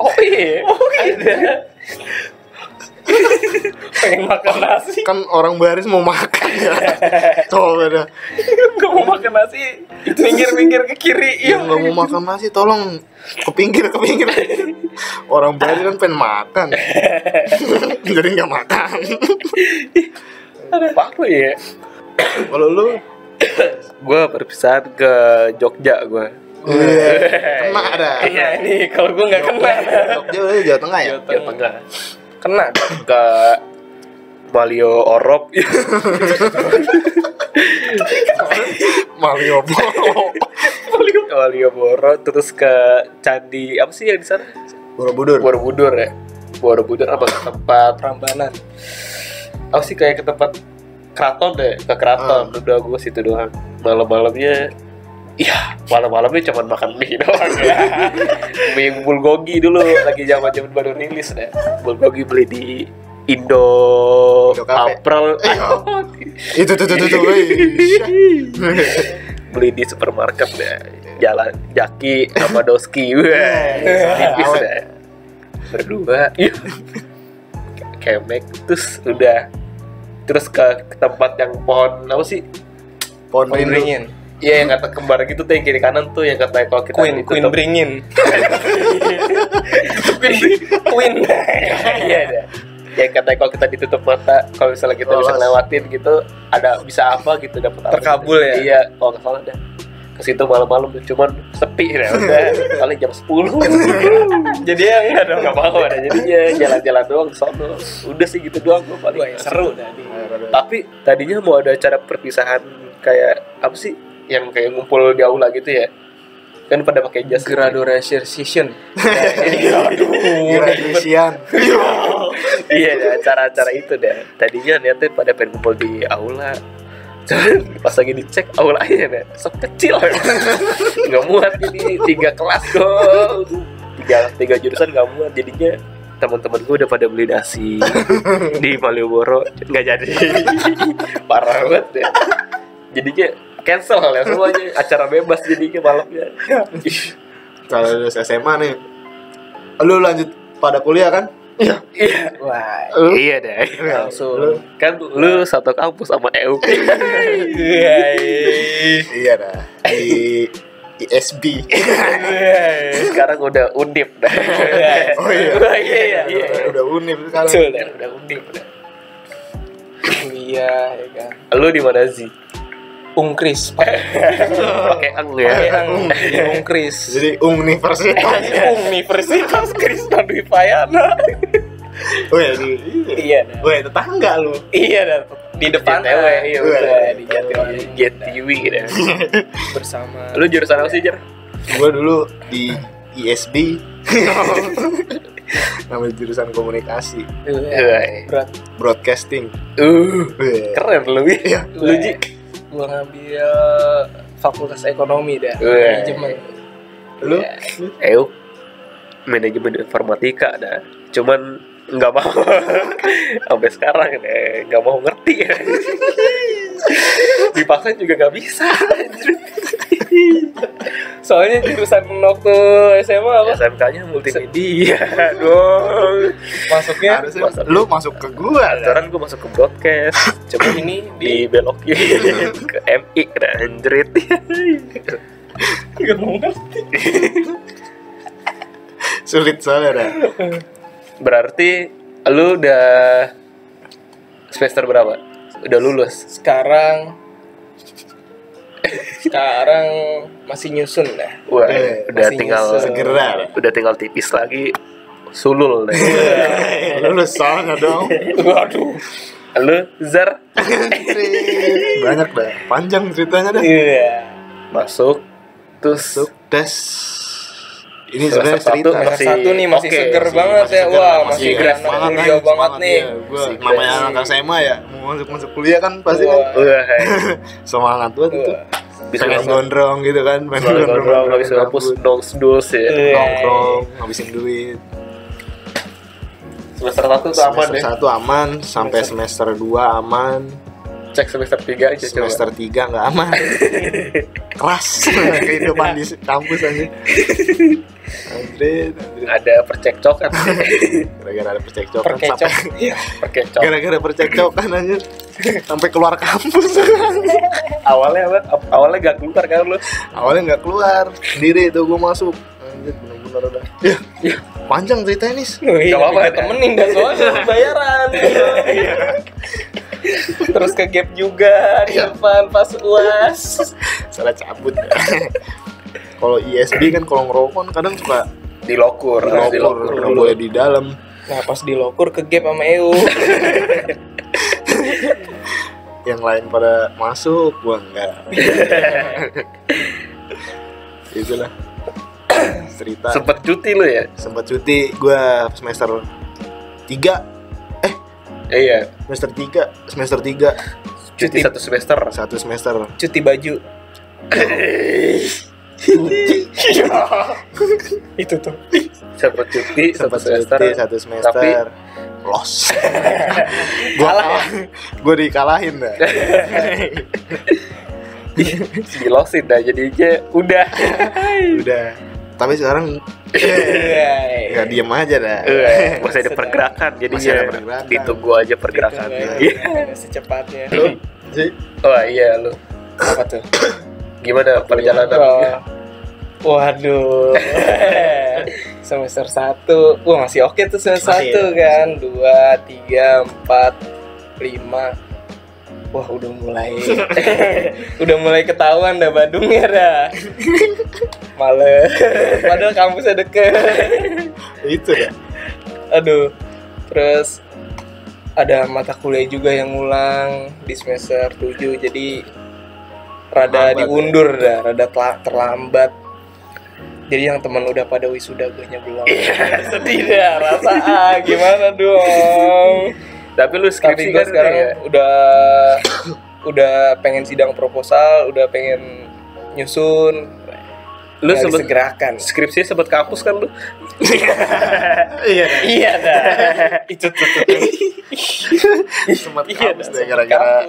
Oh iya.
Ada. Pengen makan nasi.
Kan orang baris mau makan ya. Tuh ada
Gak mau makan nasi. Minggir-minggir ke kiri. Iya
nggak mau makan nasi tolong. Ke pinggir ke pinggir. Orang baris kan pengen makan. Jadi nggak makan.
Apa ya?
Kalau lu
Gue perpisahan ke Jogja gue
kena ada
Iya ini kalau gue gak kena.
Jogja udah Jawa Tengah ya?
Jawa Tengah.
Kena
Ke Malio Orok
Malioboro
Malioboro terus ke Candi apa sih yang di sana?
Borobudur.
Borobudur ya. Borobudur apa ke tempat
Prambanan.
Apa sih kayak ke tempat keraton deh ke keraton. Udah gue situ doang. Malam-malamnya Iya, malam-malamnya cuma makan mie doang ya. mie bulgogi dulu lagi zaman zaman baru rilis deh. Bulgogi beli di Indo,
Indo.
April
itu tuh tuh tuh tuh
beli di supermarket deh. Jalan Jaki sama Doski. Tipis
awet.
deh. Berdua. Iya. Kemek terus udah terus ke, ke tempat yang pohon apa sih?
pohon
beringin
Iya yang kata kembar gitu tuh yang kiri kanan tuh yang kata kalau kita
Queen, Queen beringin. Queen, Queen.
Iya ada. Yang kata kalau kita ditutup mata, kalau misalnya kita bisa
Lolos.
ngelewatin gitu, ada bisa apa gitu dapat apa
Terkabul
gitu.
ya?
Iya, kalau nggak salah dah. Ke situ malam-malam cuman sepi ya udah paling jam 10
Jadi ya enggak dong.
nggak mau ada jadinya jalan-jalan doang sono udah sih gitu doang gue paling
Wah, seru tadi.
tapi tadinya mau ada acara perpisahan kayak apa sih yang kayak ngumpul di aula gitu ya. Kan pada pakai jas
Graduation session.
Graduation.
iya ada acara-acara itu deh. Tadinya niatnya pada pengen ngumpul di aula. Cuman pas lagi dicek aulanya deh sok kecil. Nggak muat jadi tiga kelas kok tiga tiga jurusan nggak muat. Jadinya teman-teman gue udah pada beli nasi di Malioboro. Nggak jadi. Parah banget ya jadinya cancel ya semuanya acara bebas jadinya malamnya
Kalau lulus SMA nih, lu lanjut pada kuliah kan?
iya
Wah,
Lu?
iya deh
langsung.
Lu?
kan lu satu kampus sama EU
Iya,
Iya dah. Di ISB.
sekarang udah undip dah
Oh iya.
Wah, iya iya iya
Udah unif sekarang.
Betul.
udah undip udah.
Kuliah ya kan.
lu di mana sih
Ungkris.
pakai ang ya
Pakai ang di Ungkris.
Jadi universitas.
Universitas Kristen Dwi Payana.
Oh ya di.
Iya, dah.
Wah, tetangga lu.
iya dah. di depan
JTW, iya,
betul,
betul.
di Jatiwi
gitu
bersama
lu jurusan apa sih Jar?
Gua dulu di ISB. Namanya jurusan komunikasi,
Iya, berat
broadcasting.
uh
Wah.
keren lu
Iya.
lu Ji
gua ngambil fakultas ekonomi dah
Wah.
manajemen.
Lu?
Iya.
EU manajemen informatika dah. Cuman nggak mau. Sampai sekarang deh nggak mau ngerti. Dipaksa juga nggak bisa
soalnya jurusan waktu SMA apa?
SMK-nya multimedia. Dong.
Masuknya
Harusnya
Masuk.
lu masuk ke gua.
Aturan gue masuk ke broadcast.
Coba ini di
dibelokin ke MI kena anjrit
nggak mau ngerti.
Sulit soalnya dah.
berarti lu udah semester berapa? Udah lulus?
Sekarang sekarang masih nyusun dah
Wah,
Eh,
udah tinggal
nyusul.
Segera.
udah tinggal tipis lagi sulul deh.
Lulus soalnya dong.
waduh
Lu Zar
Banyak dah. Panjang ceritanya dah.
iya
masuk terus
Masuk tes. Ini
Semester
sebenarnya cerita.
satu Masih
satu nih masih
oke
seger
sih,
banget
Masih
ya
seger,
wah
masih
masih
fresh
anak
semangat
kuliah
kan,
banget nih
iya. Gua
Masih
namanya anak SMA ya, mau masuk masuk kuliah kan pasti kan
Wah.
Wah,
semangat banget itu.
Bisa
Pengen gondrong gitu kan, pengen
gondrong habis ngampus dons dos ya.
Iya.
nongkrong, ngabisin duit.
Semester satu tuh aman
Semester
deh.
satu aman, sampai semester 2 aman,
Cek semester tiga aja coba.
semester 3 nggak aman. Keras kehidupan di kampus aja. Anjir.
Ada percekcokan,
gara-gara ada percekcokan
perkecok
sampai
percekcok.
gara-gara percekcokan aja sampai keluar kampus
Awalnya apa? Awalnya gak keluar kan lu?
awalnya nggak keluar sendiri itu gue masuk anjir bener-bener udah. Ya, panjang ceritanya nih
Oh, iya,
apa-apa, ada.
temenin dah soalnya bayaran. Terus ke gap juga di depan pas uas.
Salah cabut kalau ISB kan kalau ngerokok kan kadang suka
Dilokur, harus
ngerokur
dilokur.
nggak boleh di dalam.
Nah pas di lokur ke gap sama EU
yang lain pada masuk gua enggak itulah cerita
Sempet cuti lu ya?
sempat cuti gua semester 3
Iya.
semester 3 semester 3
Cuti
Cuti.
satu semester.
satu semester
cuti baju itu tuh
Sempet cuti satu
sempat
semester.
cuti satu semester
Tapi-
los gua
Kalah
gua dikalahin dah
Dilosin dah jadinya udah.
udah tapi sekarang
Iya.
nggak diem aja dah
Eh, masih ada pergerakan jadinya.
Masih ada pergerakan.
Ditunggu aja pergerakannya.
Gitu, secepatnya
lu sih
Wah iya lu.
apa tuh
Gimana perjalanan?
Waduh. semester 1. Wah, masih oke tuh semester
Masih
1 kan. 2 3 4 5. Wah, udah mulai. udah mulai ketahuan dah Badungnya dah. Males. Padahal kampusnya deket.
Itu ya.
Aduh. Terus ada mata kuliah juga yang ngulang di semester 7 jadi rada
Lambat
diundur dah, rada terlambat. Jadi yang teman udah pada wisuda gue belum. Sedih dah rasa ah, gimana dong.
Tapi lu
Tapi
skripsi
gue
kan
sekarang
udah ya?
udah udah pengen sidang proposal, udah pengen nyusun.
Lu sempet
disegerakan.
skripsi sempet kampus kan lu?
Iya.
Iya dah. Itu tuh. tuh.
Sempat
Iya
kampus deh gara-gara.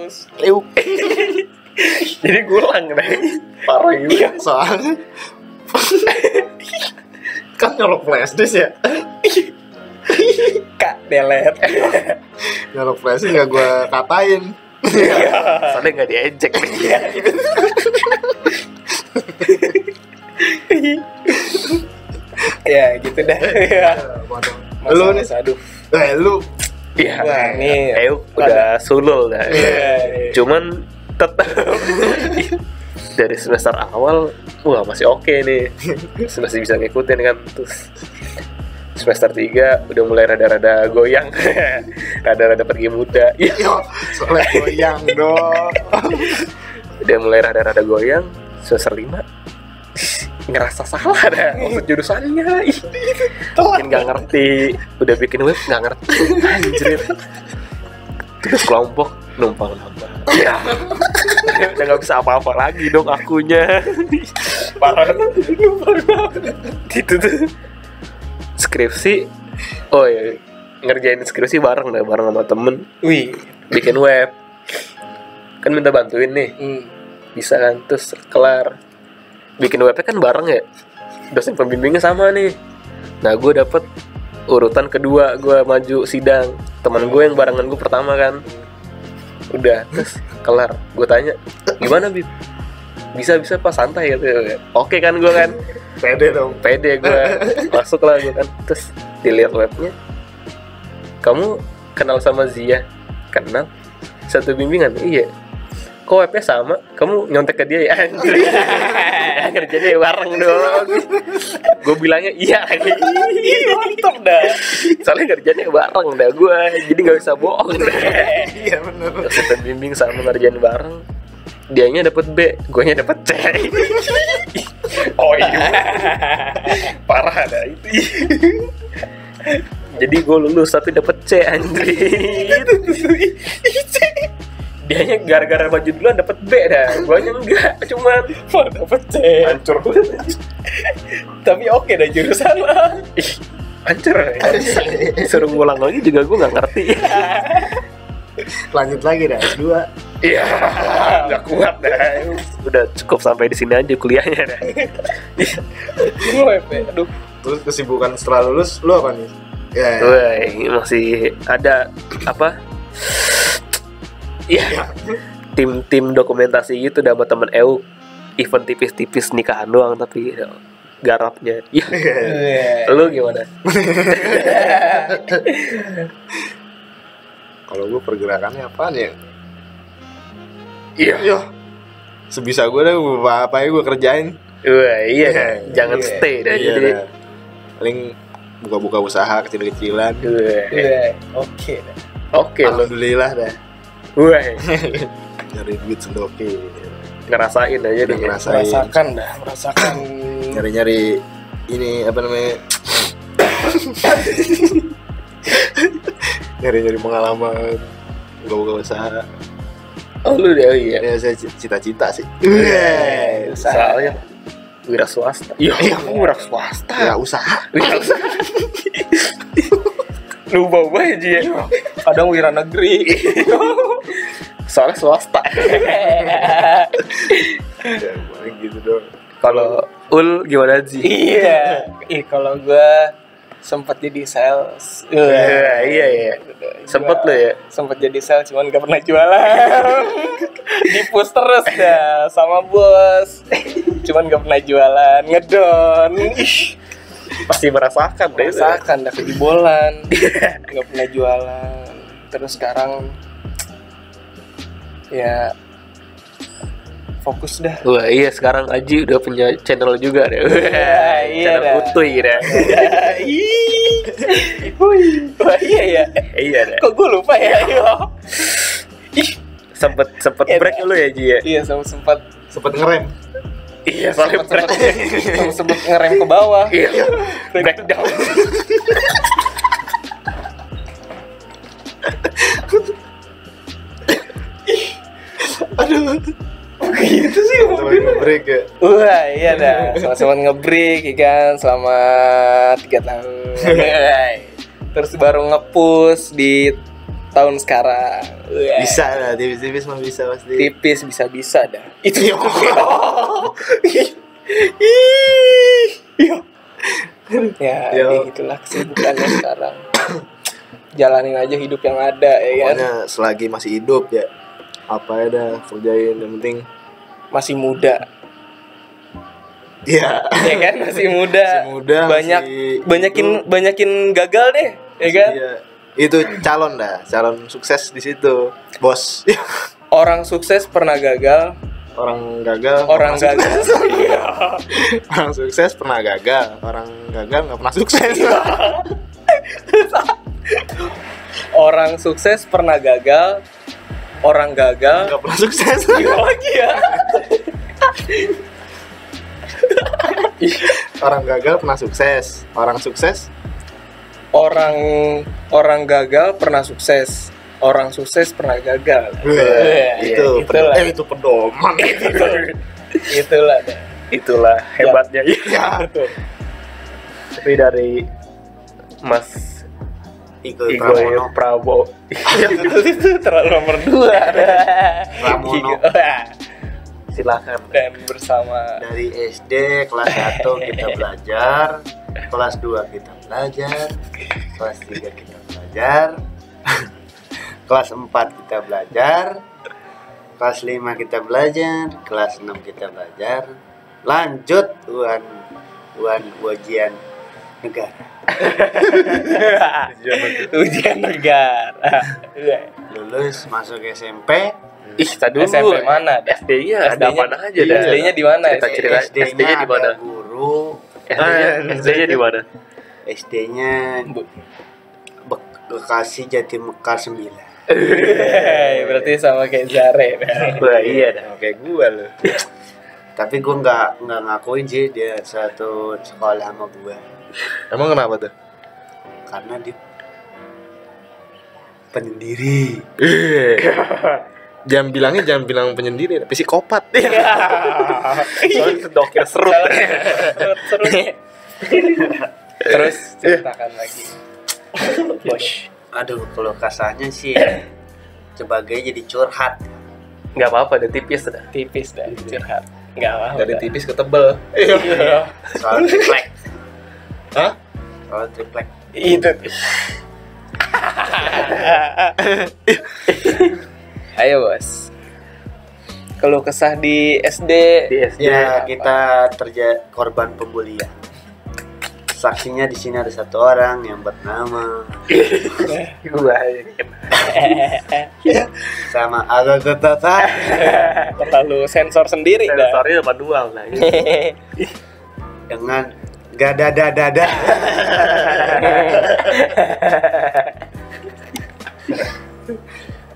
Jadi gulang deh. Parah gitu.
Iya.
Soalnya kan nyolok flash disk ya.
Kak delete.
Nyolok flash disk nggak gue katain.
Soalnya nggak diejek.
ya gitu dah. Ya.
Lu nih,
aduh.
eh lu
Iya.
Nih.
Euk udah sulul dah.
Iya.
Cuman tetap dari semester awal wah masih oke nih. Masih bisa ngikutin kan terus semester 3 udah mulai rada-rada goyang. rada-rada pergi muda. Iya.
yo soalnya goyang dong.
udah mulai rada-rada goyang semester 5 ngerasa salah dah maksud jurusannya. Mungkin nggak ngerti. Udah bikin web nggak ngerti. Anjir. Terus kelompok numpang nambah ya. Udah nggak bisa apa-apa lagi dong akunya. Parah. Gitu tuh skripsi oh ya ngerjain skripsi bareng dah bareng sama temen.
Wih.
bikin web. Kan minta bantuin nih.
Hmm.
bisa kan terus kelar. Bikin webnya kan bareng ya? Dosen pembimbingnya sama nih. Nah gue dapet urutan kedua gue maju sidang. Teman gue yang barengan gue pertama kan. Udah terus kelar. Gue tanya gimana bib? Bisa bisa pas santai gitu. Oke kan gue kan
Pede dong.
pede gue masuk lah gue kan. Terus dilihat webnya. Kamu kenal sama Zia? Kenal. Satu bimbingan? Iya. Kok webnya sama? Kamu nyontek ke dia ya? Anjir kerjanya bareng dong. Gue bilangnya iya. Lagi
Mantap dah.
soalnya kerjanya bareng dah gue jadi nggak bisa bohong dah.
Iya.
Terus kita bimbing sama ngerjain bareng. Dianya dapet B gue nya dapet C oh iya parah dah itu jadi gue lulus tapi dapet C anjir dianya gara-gara maju duluan dapet B dah gue nya enggak cuman
Wah, dapet C.
hancur
Tapi oke dah jurusan lah.
Ih, hancur ya. suruh ngulang lagi juga gue nggak ngerti
Lanjut lagi dah S2.
Iya nggak kuat dah udah cukup sampai di sini aja kuliahnya dah
Ini web ya. Aduh.
Terus kesibukan setelah lulus lu apa nih? Ya.
Woi, masih ada apa? Iya. Tim-tim dokumentasi gitu udah sama temen EU event tipis-tipis nikahan doang tapi ya, garapnya. Iya.
Iya.
Lu gimana?
Kalau gue pergerakannya apaan ya?
Iya.
Yo. Sebisa gue deh apa apa gue kerjain.
Wah, iya.
Iya.
Jangan
Iya.
stay dah
Iya
jadi.
Paling buka-buka usaha kecil-kecilan.
Wah,
Iya. Oke.
Oke.
Alhamdulillah dah.
Wah,
Nyari duit sendoki.
ngerasain aja deh.
ngerasain.
Merasakan dah, merasakan.
Nyari-nyari ini apa namanya? Nyari-nyari pengalaman. Buka-buka usaha.
Oh, lu deh, oh iya.
Ya saya cita-cita sih.
Iya.
Soalnya wira swasta. Iya, wira swasta.
Ya usaha.
Wira swasta. Lu bawa aja ya.
Kadang wira negeri.
Soalnya swasta.
Ya, gitu dong.
Kalau ul gimana sih?
iya. Ih, kalau gua sempat jadi sales.
Iya, iya, iya. Sempet lo ya?
Sempat jadi sales cuman gak pernah jualan. di push terus dah sama bos. Cuman gak pernah jualan, ngedon. Ih,
Pasti merasakan deh. itu.
rasakan dah kejebolan. Gak pernah jualan. Terus sekarang ya fokus dah.
Wah iya sekarang Aji udah punya channel juga deh.
Iya, iya
channel
dah.
utuy.
Hui. Wah iya ya.
iya deh.
Kok gue lupa ya? Ih,
Sempet sempet
Iya,
break
dah.
lu ya Ji ya.
iya sempat sempat
Sempet ngerem.
Iya soalnya
sempat
break.
sempat ngerem ke bawah.
Iya. Breakdown.
Gitu sih
Sempet ngebreak ya.
Wah iya dah, sama-sama ngebreak ya kan selama tiga tahun. Terus baru ngepush di tahun sekarang. Wah.
Bisa lah, tipis-tipis mah bisa pasti.
tipis bisa-bisa dah. Itu
Iya.
ya,
Yo.
ya gitulah kesibukannya sekarang. Jalanin aja hidup yang ada ya kan.
Selagi masih hidup ya apa ya dah kerjain yang penting
Masih muda.
ya
ya kan masih muda.
Masih muda,
Banyak
masih
banyakin
hidup.
banyakin gagal deh, ya kan?
Iya. itu calon dah calon sukses di situ bos
Orang sukses pernah gagal,
orang gagal
orang gagal.
sukses. orang sukses pernah gagal orang gagal nggak pernah sukses
orang sukses pernah gagal, orang gagal
nggak pernah sukses
Gimana lagi ya?
orang gagal pernah sukses orang sukses
Orang orang gagal pernah sukses. Orang sukses pernah gagal.
Wah, itu
itulah.
eh, itu pedoman
itulah.
Itulah hebatnya.
ya
Betul.
Tapi dari Mas
Igo Pramono.
Prabowo.
itu terlalu nomor dua.
Pramono.
Wah,
Silakan.
Dan bersama.
Dari SD kelas 1 kita belajar. Kelas 2 kita belajar. Kelas 3 kita belajar. Kelas 4 kita belajar. Kelas 5 kita belajar. Kelas 6 kita belajar. Lanjut uan uan ujian negara
ujian negara. Iya.
lulus masuk SMP
Ih, tadi dulu.
SMP mana? dah?
SD-nya ada mana aja dah.
SD-nya di mana?
Cerita cerita SD-nya di mana?
guru
SD-nya di mana?
SD-nya Bekasi Jati Mekar 9
Hei, berarti sama kayak Zare.
Wah, iya dah.
kayak gua loh
tapi gue nggak nggak ngakuin sih dia satu sekolah sama gue
emang kenapa tuh
karena dia penyendiri
jangan bilangnya jangan bilang penyendiri tapi psikopat
Soalnya sedokir serut.
Terus ceritakan lagi. Bos.
aduh kalau kasarnya sih sebagai jadi curhat
Enggak apa-apa, udah tipis dah.
Tipis dah curhat. Enggak apa-apa.
dari tipis ke tebel
Iya.
soal triplek
Hah?
soal triplek
Itu. Ayo, Bos. Kalau kesah di SD
Di SD.
ya kita terjadi korban pembulian saksinya di sini ada satu orang yang bernama
Gua
sama agak tata
terlalu sensor sendiri dah.
sensornya manual nah.
dengan gada dada dada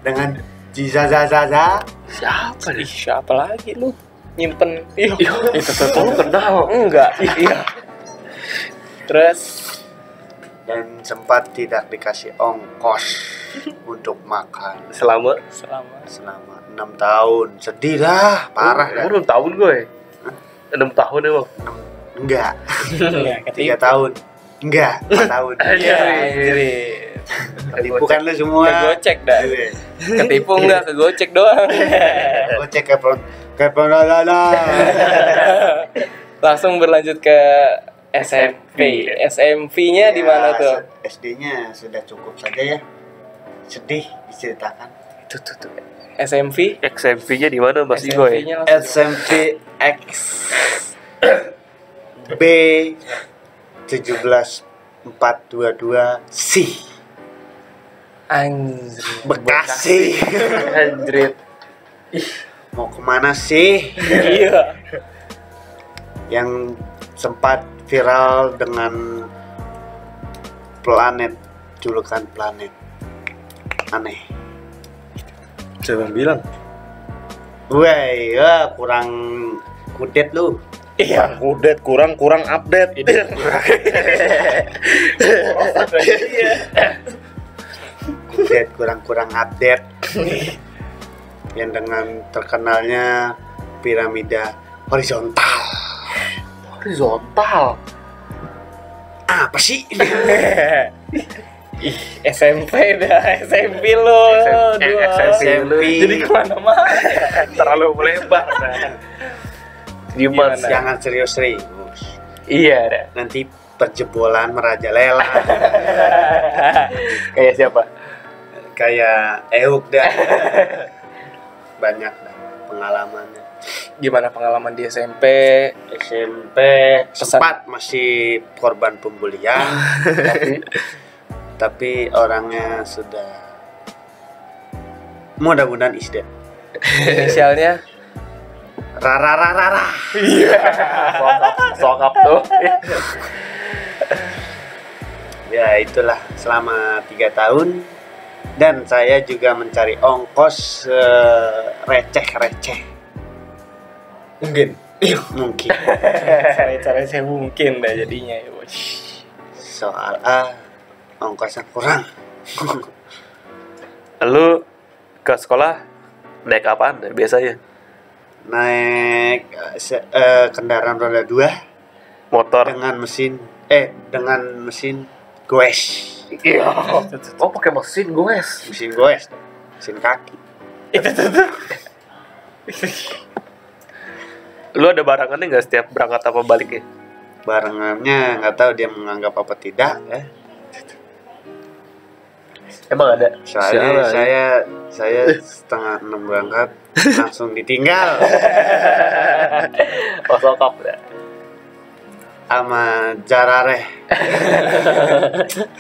dengan jizazazaza
Siapa
Ih, siapa lagi lu? Nyimpen. Iya.
Itu tuh lu kenal.
Enggak. Iya. Terus
dan sempat tidak dikasih ongkos untuk makan
Selama
selama
selama enam tahun sedih dah parah
Umur
dah
enam tahun gue. Enam tahun emang.
Enggak
Enggak,
tiga tahun enggak empat tahun
Iya, jadi
Ketipu kan lu semua
kegocek dah.
Iya.
Ketipu enggak, kegocek doang.
Gocek la la la.
Langsung berlanjut ke SMP. SMP-nya di mana tuh?
SD-nya sudah cukup saja ya. Sedih diceritakan.
Itu tuh tuh.
SMP?
XMP-nya di mana Mas Igo ya?
SMP-nya.
SMP X B 17422 C
Anjir.
Bekasi.
Anjrit.
Mau ke mana sih?
Iya.
Yang sempat viral dengan planet julukan planet aneh.
Siapa yang bilang?
Woi, ya kurang kudet lu.
Iya.
Update kurang kurang update.
Kudet kurang-kurang update. Yang dengan terkenalnya piramida horizontal.
Horizontal.
Apa sih?
Ih, SMP dah, SMP lo.
SMP,
Dua.
SMP lu.
Jadi ke mana-mana.
terlalu melebar. Gimana?
Jangan serius-serius.
Iya dah.
Nanti perjebolan merajalela
Kayak siapa?
kayak Euk dah. Banyak dah pengalamannya.
Gimana pengalaman di SMP?
SMP sempat masih korban pembulian, tapi, tapi orangnya sudah mudah-mudahan isdet.
Inisialnya
Rara rara rara.
Sokap, sokap tuh.
Ya itulah selama tiga tahun dan saya juga mencari ongkos eh, receh-receh
mungkin.
mungkin
Cara-cara saya mungkin dah jadinya ya, bos.
soal A ongkosnya kurang.
Lu ke sekolah naik apaan biasanya?
Naik eh, se- eh, kendaraan roda dua
Motor.
dengan mesin eh dengan mesin goes
Iya. Oh pakai mesin gue.
mesin goes mesin kaki.
Lu ada barangannya nggak setiap berangkat apa balik ya?
barengannya nggak tahu dia menganggap apa tidak ya
Emang ada.
soalnya
Sialan.
saya saya setengah enam berangkat langsung ditinggal
sokap dah.
sama Jarareh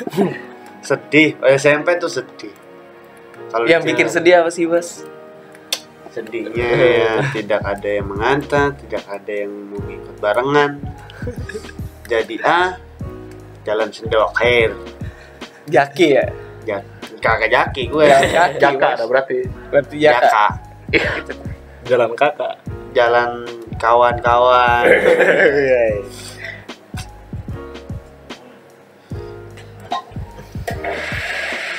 sedih Oh, SMP tuh sedih kalau
Yang
dia-
bikin sedih apa sih, Bos?
sedihnya ya tidak ada yang mengantar tidak ada yang mau ikut barengan jadi ah jalan sendokir
Jaki ya?
ja, kagak jaki gue
Jaki,
Jaka ada berarti.
Berarti Jaka.
jaka
Jalan kakak.
jalan kawan-kawan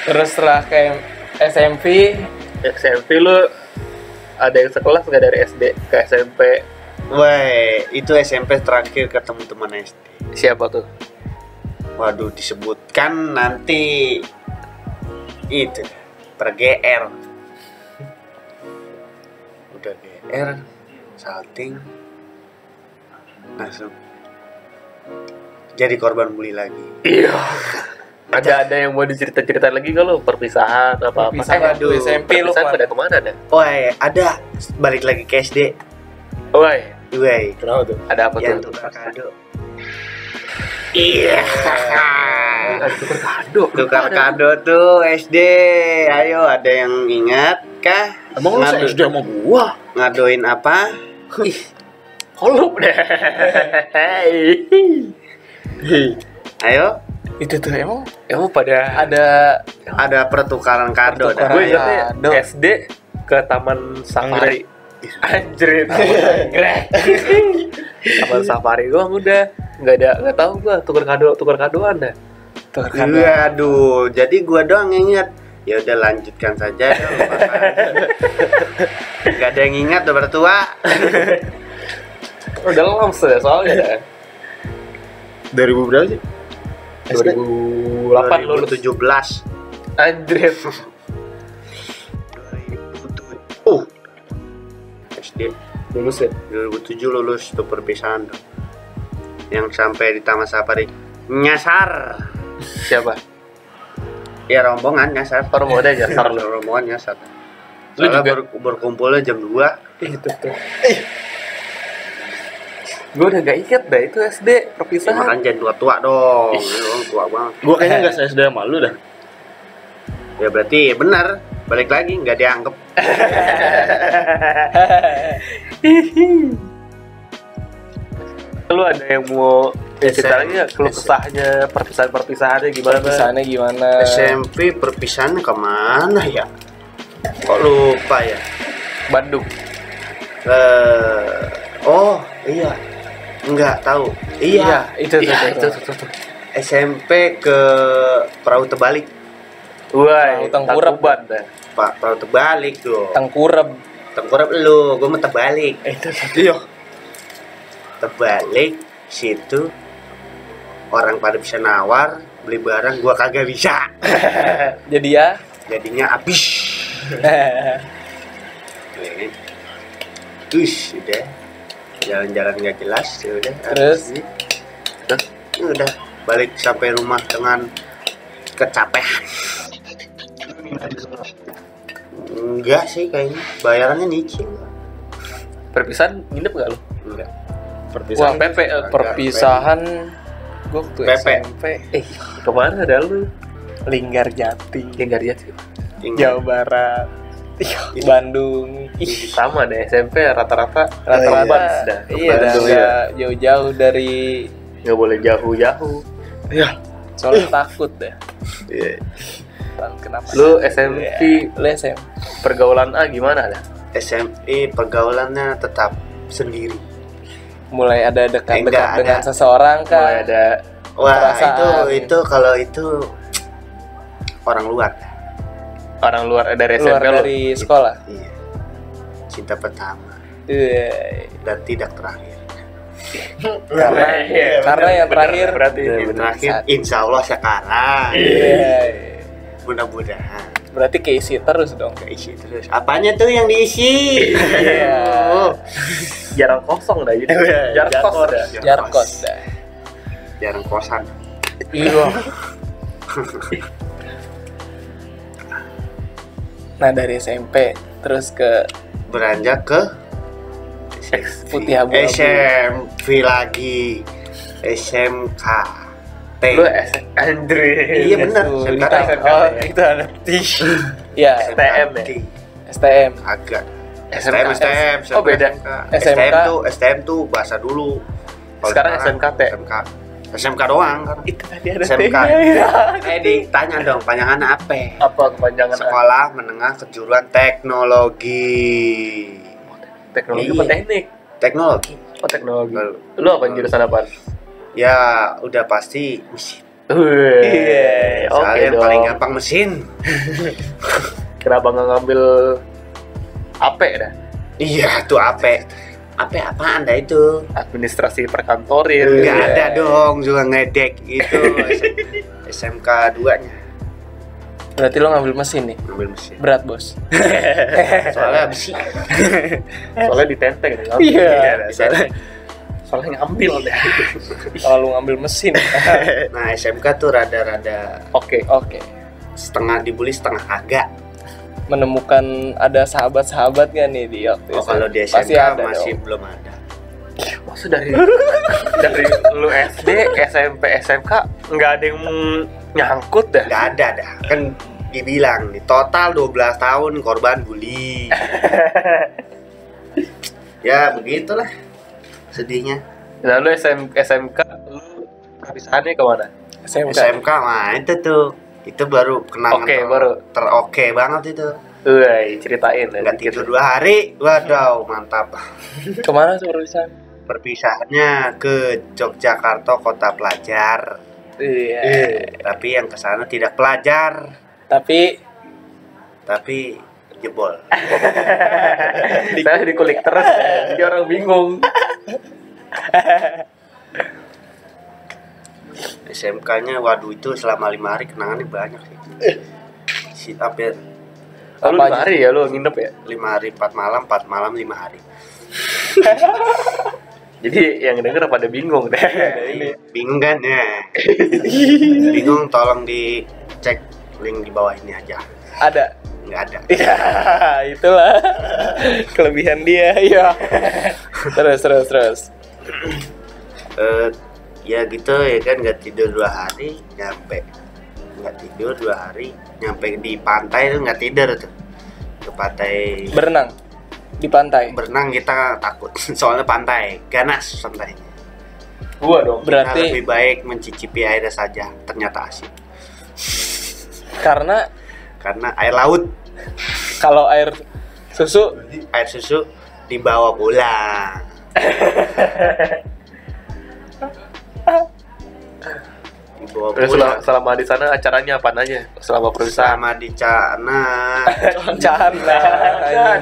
Terus setelah ke SMP,
SMP lu ada yang sekelas nggak dari SD ke SMP?
Weh, itu SMP terakhir ketemu teman SD.
Siapa tuh?
Waduh, disebutkan nanti itu per GR. GR, salting, langsung jadi korban bully lagi.
Iya. Ada ada yang mau dicerita-cerita lagi kalau perpisahan apa apa?
Perpisahan, aduh, SMP lu
perpisahan
ke mana?
pada ke mana dah?
Woi, ada balik lagi ke SD.
Woi,
Woi,
Kenapa tuh?
ada apa
yang
tuh?
tukar kado. Iya.
Ada tukar kado.
Tukar kado tuh SD. Ayo, ada yang ingat kah?
Emang lu
Ngadu-
SD sama gua?
ngadoin apa?
Kolup deh.
Ayo,
itu tuh emang
Emang pada
ada
ada pertukaran kado
Pertukaran.
dah.
gue ingetnya
Kado.
SD ke Taman Safari. Anjir. Taman Safari doang udah. Nggak ada, nggak tahu gua tukar kado, tukar kadoan dah.
tukar kado.
Iya, aduh. Jadi gua doang yang ingat. Ya udah lanjutkan saja. Gak ada yang ingat udah bertua.
Udah lams ya soalnya dah.
2000 berapa sih?
2008 lulus.
2017.
Anjir.
2007. Uh. SD
Lulus ya.
2007 lulus tuh perpisahan yang sampai di Taman Safari nyasar
Siapa?
Ya rombongan nyasar
ada nyasar lu.
rombongan nyasar
Lu juga?
ber- berkumpulnya jam 2
Itu tuh. Gue udah gak inget dah itu SD
ya,
perpisahan.
makan jangan tua-tua dong. Ini orang tua banget.
Gua kayaknya nggak saya sudah malu dah.
ya berarti benar. Balik lagi nggak dianggap.
Lu ada yang mau ya, cerita
SM.
lagi nggak? Keluh kesahnya, perpisahan perpisahannya gimana?
Perpisahannya gimana?
SMP perpisahan ke mana ya kok lupa ya
Bandung.
Eh, oh iya nggak tahu iya
itu tuh,
Iya,
tuh,
itu,
tuh.
itu, itu.
SMP ke perahu terbalik
Wah. Tangkuban dah.
pak perahu terbalik tuh
Tengkurap.
tengkurap lu gue mau terbalik
Itu tuh.
iya terbalik situ orang pada bisa nawar beli barang gua kagak bisa.
Jadi ya.
jadinya habis. Terus udah jalan-jalan nggak jelas ya udah
Terus?
ya udah balik sampai rumah dengan kecapean. Enggak sih kayaknya. Bayarannya nyicil
Perpisahan nginep gak lu?
enggak.
Wah,
Wah, PP eh,
perpisahan gue waktu
PP.
SMP
Eh, ke mana ada lu?
Linggar Jati.
Yang gak lihat sih.
Jawa Barat. Iya, Bandung. Ih,
Sama deh SMP rata-rata
rata-rata.
dah.
iya
Bandung,
nggak jauh-jauh dari
Nggak boleh jauh-jauh.
soalnya takut deh.
Iya.
kenapa
Lu SMP
lu SMP
pergaulan A gimana dah?
SMI pergaulannya tetap sendiri
mulai ada dekat-dekat
Enggak ada.
dengan seseorang
Mulai
kan
ada
wah
Perasaan.
itu itu kalau itu orang luar
orang luar dari
luar
SMP lu.
dari sekolah
iya cinta pertama
Iya.
dan tidak terakhir
karena
Iya,
karena
bener,
yang
bener,
terakhir
berarti
yang
bener.
terakhir insya Allah sekarang
Iya.
mudah-mudahan
berarti keisi terus dong
keisi terus. Apanya tuh yang diisi?
Iya.
Oh,
jarang kosong dah
Iya,
jarang kos. dah.
jarkos dah.
Jarang kosan.
Iya. Nah dari SMP terus ke
beranjak ke
putih abu-abu
SMP lagi. SMK T
Lu Andre.
Iya, SMK
ditang-
SMK
oh itu ada ya
STM ya?
STM
agak
SMK.
STM, STM,
Oh, beda.
STM
SMK.
tuh STM tuh bahasa dulu
Sekarang SMKT.
SMK SMK doang kan
itu tadi ada
SMK.
Ya.
eh ditanya dong panjangannya apa
Apa kepanjangan
sekolah menengah kejuruan teknologi
teknologi
Iya.
apa teknik?
teknologi
Oh teknologi. Lu apa jurusan apa?
Ya udah pasti mesin
Iya, oke
soalnya yang
dong.
paling gampang mesin
Kenapa nggak ngambil AP dah?
iya tuh apa apa apaan dah itu
Administrasi perkantorin.
nggak
Iya.
ada dong juga ngedek itu SMK 2 nya
berarti lo ngambil mesin nih
ngambil mesin
berat bos
soalnya besi
Soalnya ditenteng nih. ngambil.
Iya.
Soalnya ngambil dah.
kalau ngambil mesin
nah SMK tuh rada-rada
Oke.
oke
setengah dibully setengah kagak
menemukan ada sahabat-sahabat gak nih di waktu
oh
itu?
kalau di SMK
ada
masih
dong.
belum ada
Maksud dari dari lu SD, SMP, SMK nggak ada yang nyangkut dah.
nggak ada dah kan dibilang nih total 12 tahun korban bully ya begitulah sedihnya
Nah lu SM, SMK lu perpisahannya ke mana?
SMK.
SMK mah itu tuh itu baru kenangan
Oke,
ter,
baru.
teroke banget itu
Woi, ceritain lah
nggak
dikit.
tidur dua hari waduh mantap
Ke mana tuh urusan?
perpisahannya ke Yogyakarta kota pelajar
Iya.
Eh, tapi yang ke sana tidak pelajar
Tapi
tapi jebol
Saya dikulik terus, jadi orang bingung.
SMK-nya waduh itu selama lima hari kenangannya banyak sih si hampir
Lalu
Apa
lima hari ya lu nginep ya?
lima hari empat malam empat malam lima hari
Jadi yang denger pada bingung deh.
Ini bingung kan ya? bingung tolong dicek link di bawah ini aja.
Ada.
Nggak ada.
Ya, itulah kelebihan dia. Iya. terus terus terus.
Eh, ya gitu ya kan nggak tidur dua hari nyampe nggak tidur dua hari nyampe di pantai tuh nggak tidur tuh ke pantai
Berenang di pantai.
berenang kita takut soalnya pantai ganas pantai
Gua dong.
Kita
Berarti
lebih baik mencicipi airnya saja ternyata asin
karena
karena air laut.
Kalau air susu?
Air susu dibawa pulang. Dibawa
selama,
pulang.
selama di sana acaranya apa aja? Selama perusahaan.
sama di Cana.
Canda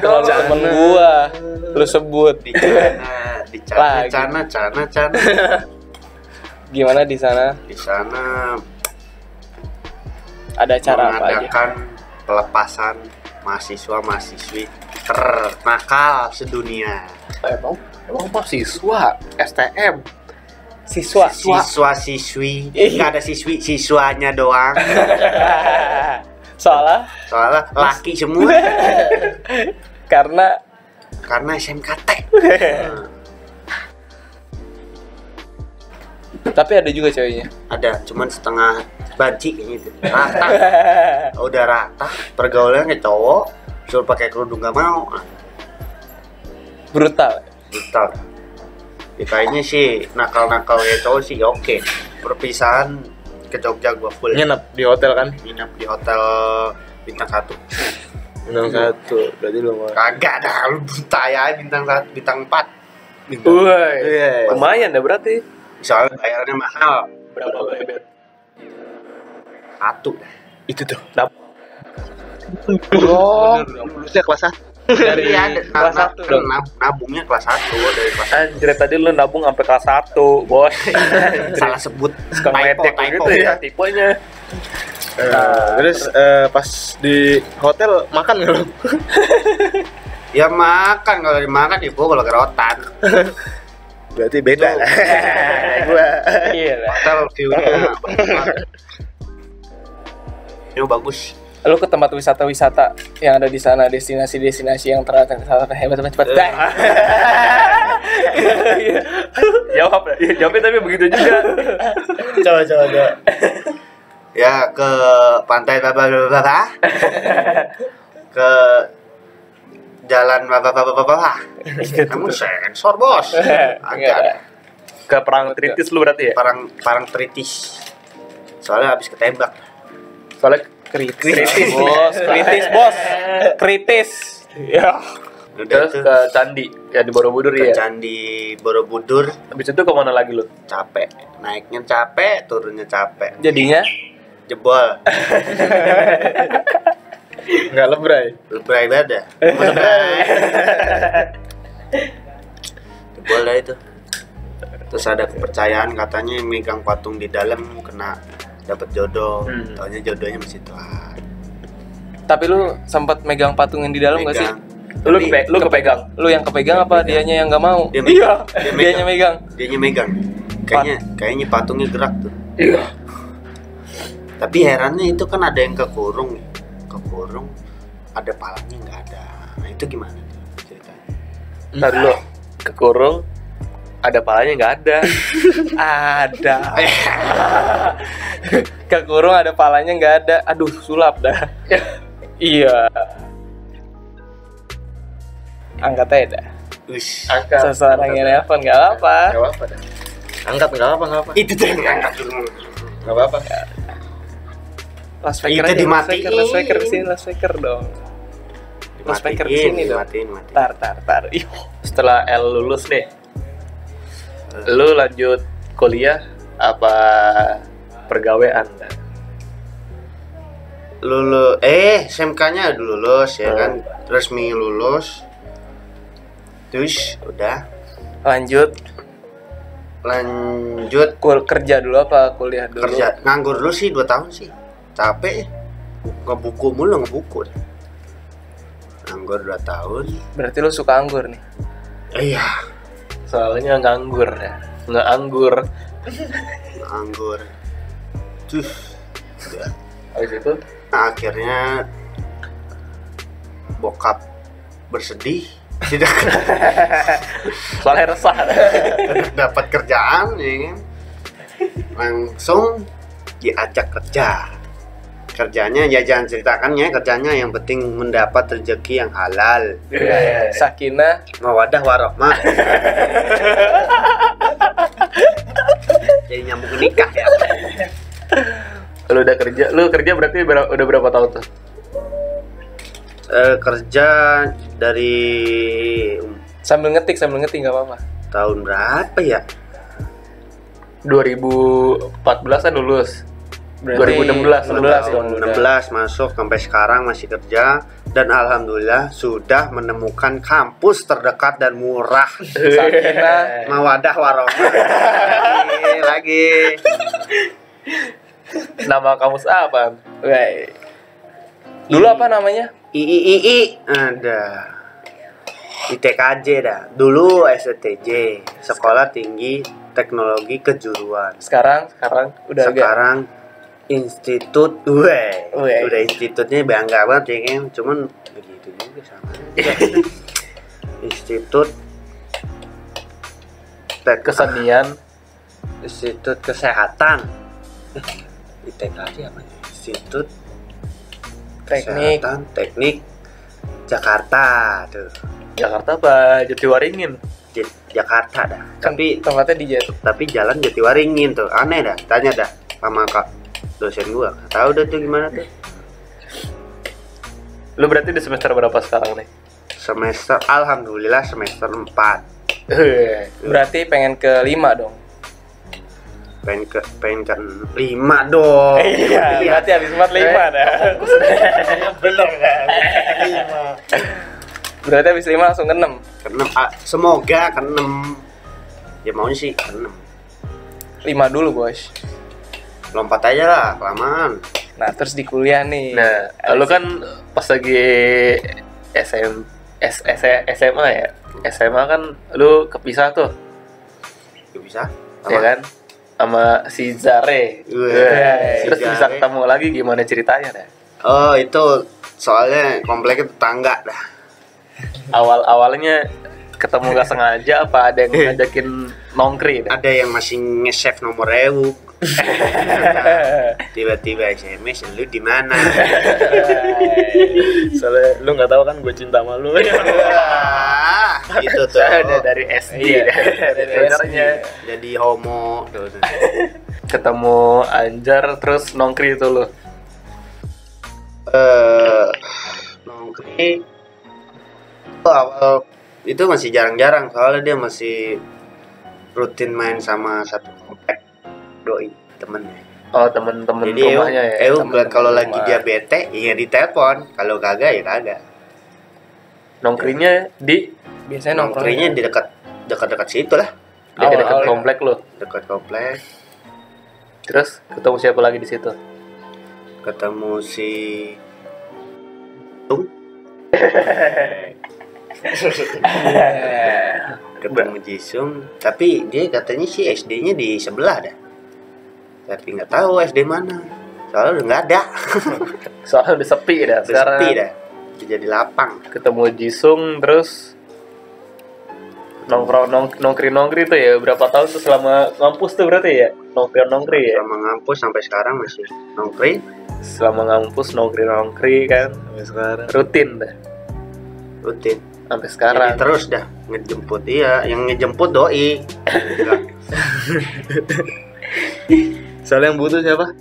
dong.
temen gua lu sebut.
Di Cana. Di Cana.
Lagi.
Cana Cana Cana.
Gimana di sana?
Di sana
ada acara apa aja?
mengadakan pelepasan mahasiswa mahasiswi ternakal sedunia.
Emang emang mahasiswa STM.
siswa.
Siswa siswi.
Iya.
nggak ada siswi siswanya doang.
Soalnya?
Soalnya laki semua.
Karena?
Karena SMKT
tapi ada juga ceweknya.
Ada cuman setengah banci kayaknya itu rata udah rata pergaulannya cowok suruh pakai kerudung nggak mau
brutal
brutal ya, kayaknya sih nakal-nakal ya cowok sih oke perpisahan ke Jogja gua full
Nginep di hotel kan?
nginep di hotel bintang satu
Bintang satu. Berarti lu mau.
kagak dah lu buta ya bintang satu bintang empat
Woi.
Iya.
Lumayan ya berarti.
soalnya bayarnya mahal
Berapa bebek?
Satu
Itu tuh.
oh
Lulusnya kelas satu.
dari
iya ada
kelas satu
nab- nabungnya kelas satu dari kelas
Anjir tadi lu nabung sampai kelas 1, Bos.
salah sebut
Suka
typo.
gitu ya tipenya.
Eh, terus eh, pas di hotel makan nggak lu?
ya makan kalau dimakan ibu kalau kerotan
Berarti beda lah. Gua.
iya lah.
hotel view-nya. View bagus.
Lu ke tempat wisata-wisata yang ada di sana destinasi-destinasi yang ternyata hebat hebat cepat dah
Jawab, ya, jawabnya tapi begitu juga.
Coba coba coba.
ya ke pantai baba baba ke jalan baba baba baba kamu sensor bos.
Enggak
agak.
Ke perang tritis lu berarti ya?
parang parang kritis soalnya habis ketembak
Soalnya
kritis. Bos. kritis bos. Kritis. Ya.
Udah
terus
itu
ke candi. Ya di Borobudur
ke
ya.
candi Borobudur.
Habis itu ke mana lagi lu?
capek. Naiknya capek turunnya capek.
Jadinya?
Jebol.
Nggak lebray.
lebray banget dah lebray jebol dah itu. Terus ada kepercayaan katanya yang megang patung di dalam kena dapat jodoh.
Hmm.
taunya jodohnya masih Tuhan
tapi lu sempat megang patung yang di dalam gak sih?
Megang.
Lu kepe, lu kepegang.
lu yang kepegang apa dianya yang nggak mau?
Dia
iya
megang. Dia
dianya megang.
dianya megang. Kayaknya kayaknya patungnya gerak tuh.
Iya.
tapi herannya itu kan ada yang kekurung. Kekurung ada palanya nggak ada. Nah itu gimana tuh ceritanya?
Ntar dulu kekurung ada palanya nggak ada.
ada kekurung ada palanya nggak ada aduh sulap dah iya angkat aja dah.
Angkat.
seseorang yang nelfon nggak apa
Nggak dah. Angkat nggak apa nggak apa.
itu tuh yang angkat dulu
Nggak apa-apa.
loudspeaker
Itu
aja
dimatiin.
loudspeaker loudspeaker sini loudspeaker dong Loudspeaker di sini dong.
dimatiin matiin
tar tar tar Ih,
Setelah L lulus nih, lu lanjut kuliah apa pergawean?
lulus eh SMK-nya udah lulus ya
Hmm.
kan resmi lulus. Terus udah.
Lanjut.
Lanjut.
Kul kerja dulu apa kuliah dulu?
Kerja. Nganggur dulu sih 2 tahun sih. Capek. Ngebuku mulu ngebuku. Nganggur 2 tahun.
Berarti lu suka anggur nih?
Iya
soalnya nganggur ya. Nggak anggur.
Anggur. Tuh.
Habis itu?
Nah, akhirnya bokap bersedih. Tidak.
Soalnya resah.
Dapat kerjaan ya kan? Langsung diajak kerja kerjanya ya jangan ceritakan ya kerjanya yang penting mendapat rezeki yang halal.
Sakinah.
Mawadah warohmah jadi nyambung nikah ya.
Lu udah kerja lu kerja berarti ber- udah berapa tahun tuh?
Eh, kerja dari
sambil ngetik sambil ngetik nggak apa-apa.
tahun berapa ya?
2014 kan lulus 2016,
16 dong.
tahun
udah.
16 masuk sampai sekarang masih kerja dan alhamdulillah sudah menemukan kampus terdekat dan murah
Sakinah
mawadah warohmah lagi, lagi.
nama kamus apa
Woi. Dulu apa namanya?
i i i i ada ITKJ dah dulu STJ sekolah tinggi teknologi kejuruan
Sekarang sekarang udah agak
sekarang institut Weh. udah institutnya bangga banget ya kan cuman begitu juga sama. Institut tek
kesenian.
Institut kesehatan. Eh, ITKJ apa ya? institut
teknik.
kesehatan teknik Jakarta tuh.
Jakarta apa? Jatiwaringin?
Jakarta dah.
Kan
tapi
tempatnya di Jet.
tapi jalan Jatiwaringin tuh. Aneh dah tanya dah sama kak dosen gua. Nggak tahu dah tuh gimana tuh.
Lu berarti di semester berapa sekarang nih
semester alhamdulillah semester 4
Berarti pengen ke lima dong.
pengen ke pengen ke lima dong.
Iya, berarti habis empat lima dah.
bener kan
Berarti habis lima langsung ke enam.
ke enam ah, semoga ke enam. Ya maunya sih ke enam.
Lima dulu bos.
Lompat aja lah kelamaan.
Nah terus di kuliah nih.
nah lu kan pas lagi SM S, S, SMA ya? SMA kan lu kepisah tuh?
Bisa
ya kan? Sama si Zare.
Wah, si
terus bisa ketemu lagi gimana ceritanya dah
oh itu soalnya kompleknya tetangga dah.
Awal awalnya ketemu gak sengaja apa ada yang ngajakin nongkri dah?
ada yang masih nge-save nomor rewu tiba-tiba SMS lu di mana?
Soalnya lu nggak tahu kan gue cinta sama lu.
Wah, itu tuh.
Udah dari SD
Iya, dari
sebenarnya
jadi homo tuh, tuh.
ketemu Anjar terus nongkri itu lo
eh nongkrong oh, awal itu masih jarang-jarang soalnya dia masih rutin main sama satu komplek doi temennya
oh temen-temen
jadi eu,
rumahnya ya?
temen-temen
kalau lagi dia bete ya ditelepon. Kalau kagak ya kagak.
Nongkrinya di?
Biasanya
nongkrongnya di dekat dekat-dekat situ lah.
Dekat-dekat
Awal-awal.
komplek lo
dekat komplek.
Terus ketemu siapa lagi di situ?
Ketemu si Tung ketemu Jisung. Tapi dia katanya sih SD-nya di sebelah dah tapi nggak tahu SD mana. Soalnya udah nggak ada.
Soalnya udah sepi dah
Udah
sekarang.
sepi dah. Udah jadi lapang.
Ketemu Jisung terus nongkrong nong, nongkri nongkri tuh ya berapa tahun tuh selama ngampus tuh berarti ya? Nongkri nongkri ya?
Selama ngampus sampai sekarang masih nongkri.
Selama ngampus nongkri nongkri kan
Sampai sekarang.
rutin dah.
Rutin.
Sampai sekarang.
Jadi terus dah ngejemput. Dia yang ngejemput doi
Soalnya yang butuh siapa?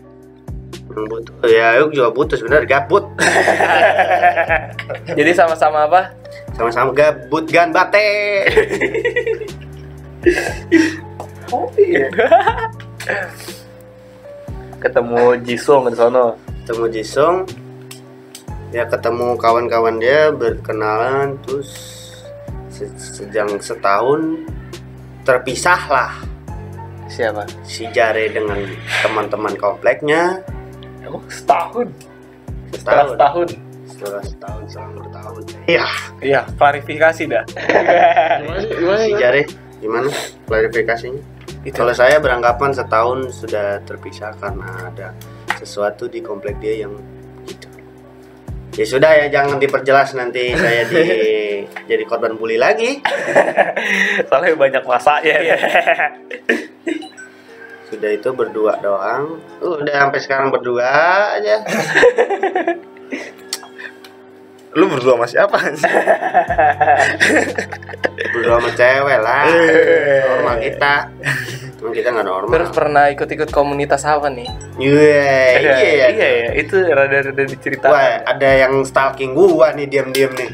yang butuh. Ya aku juga butuh sebenarnya gabut.
Jadi sama-sama apa?
sama-sama gabut gan bate.
Ketemu Jisung di sono.
Ketemu Jisung. Ya ketemu kawan-kawan dia berkenalan terus se- sejang setahun terpisahlah
siapa?
Si Jare dengan teman-teman kompleknya.
Emang setahun? Setelah
setahun?
Setahun
setelah setahun selang bertahun. Iya.
Iya, klarifikasi dah.
si Jare gimana klarifikasinya?
Itu.
kalau saya beranggapan setahun sudah terpisah karena ada sesuatu di komplek dia yang ya sudah ya jangan diperjelas nanti saya di jadi korban bully lagi.
Soalnya banyak masaknya.
sudah itu berdua doang. Udah sampai sekarang berdua aja
Lu berdua sama siapa?
berdua sama cewek lah
Eh.
normal kita Emang kita nggak normal
Terus pernah ikut-ikut komunitas apa nih?
iya iya
iya ya, itu rada-rada
Wah,
diceritakan.
ada yang stalking gua nih diam-diam nih.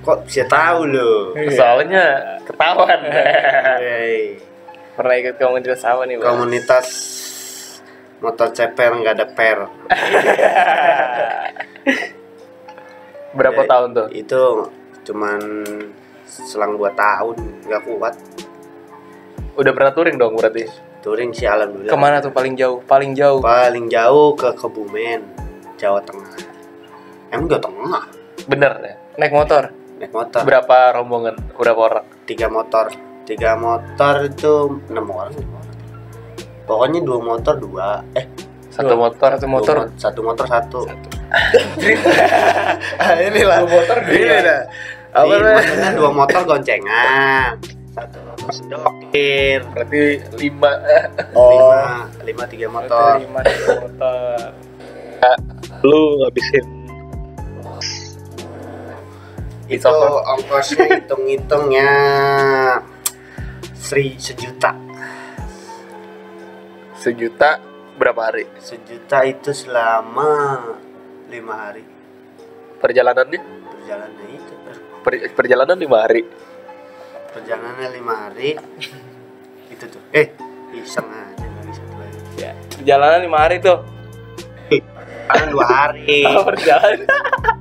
Kok bisa tahu lo?
Soalnya ketahuan.
Hey,
Pernah ikut komunitas apa nih, Bos?
komunitas motor ceper nggak ada per.
Berapa
Jadi,
tahun tuh?
Itu cuman selang 2 tahun nggak kuat.
Udah pernah touring dong berarti?
Touring sih alhamdulillah.
Ke mana tuh paling jauh? Paling jauh.
Paling jauh ke Kebumen, Jawa Tengah. Emang Jawa Tengah?
Bener ya?
Naik motor.
Naik motor.
Berapa rombongan? Berapa orang?
Tiga motor. Tiga motor itu enam orang. Pokoknya dua motor dua. Eh,
Satu
Dua.
motor.
Satu
dua
motor.
mo- satu motor satu.
ah, inilah.
motor
Ini dah.
Apa
namanya?
maksudnya dua motor goncengan. Satu motor sedokir.
Berarti lima.
Oh,
Lima, lima tiga motor.
Lima tiga motor.
Lu ngabisin
Itu ongkosnya hitung-hitungnya Sri sejuta.
sejuta berapa hari?
Sejuta itu selama lima hari
Perjalanannya?
perjalanan itu.
Per- perjalanan lima hari.
Perjalanannya lima hari. itu tuh. Eh, iseng aja nggak bisa tuh lagi.
Ya, perjalanan lima hari tuh.
Kan dua hari.
Oh, perjalanan.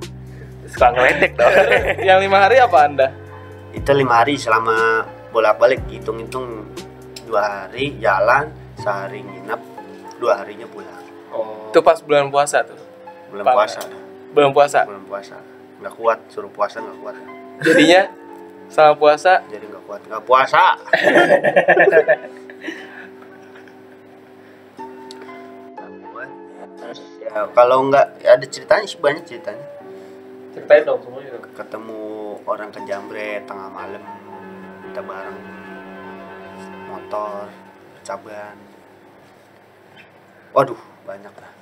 Suka ngeledek dong.
Yang lima hari apa anda?
itu lima hari selama bolak-balik hitung-hitung dua hari jalan sehari nginep dua harinya pulang
Oh.
Itu pas bulan puasa tuh.
Belum
Pak.
puasa.
Bulan puasa.
belum puasa. Nggak kuat suruh puasa nggak kuat.
Jadinya selama puasa?
Jadi nggak kuat. Nggak puasa. Ya kalau nggak ya ada ceritanya sih banyak ceritanya.
Ceritain dong semuanya.
ketemu orang ke Jambret tengah malam kita bareng. Motor caban. Waduh banyak lah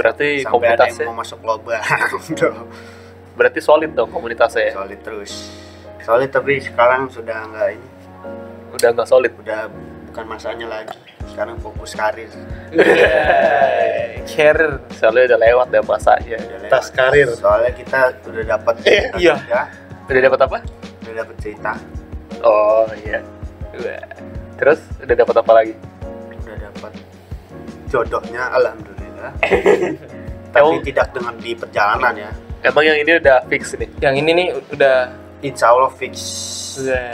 Berarti
sampai ada
komunitasnya
yang mau masuk lobang Udah,
berarti solid dong komunitasnya. ya?
solid terus solid tapi sekarang sudah nggak ini
Udah nggak solid.
udah bukan masanya lagi sekarang fokus karir
carrier.
Soalnya udah lewat deh masanya.
Udah lewat.
tas karir.
soalnya kita udah dapat
iya.
juga,
Udah dapat apa?
udah dapat cerita
Oh iya. Terus udah dapat apa lagi?
udah dapat jodohnya alhamdulillah tapi
Emang-
tidak dengan di perjalanan ya
Emang yang ini udah fix nih.
Yang ini nih udah
insya Allah fix
udah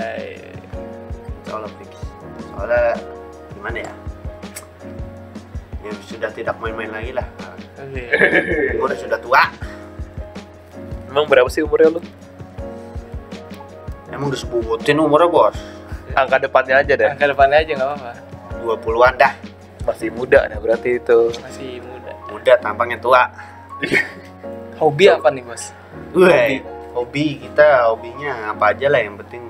insya Allah fix soalnya gimana ya ya sudah tidak main-main lagi lah umur sudah tua
Emang berapa sih umurnya lu?
emang udah sebutin umurnya bos
Angka depannya aja deh.
Angka depannya aja nggak apa-apa.
20-an dah
Masih muda nah berarti itu.
Masih muda.
Muda tampangnya tua.
Hobi apa nih bos?
Woi, hobi kita hobinya apa aja lah yang penting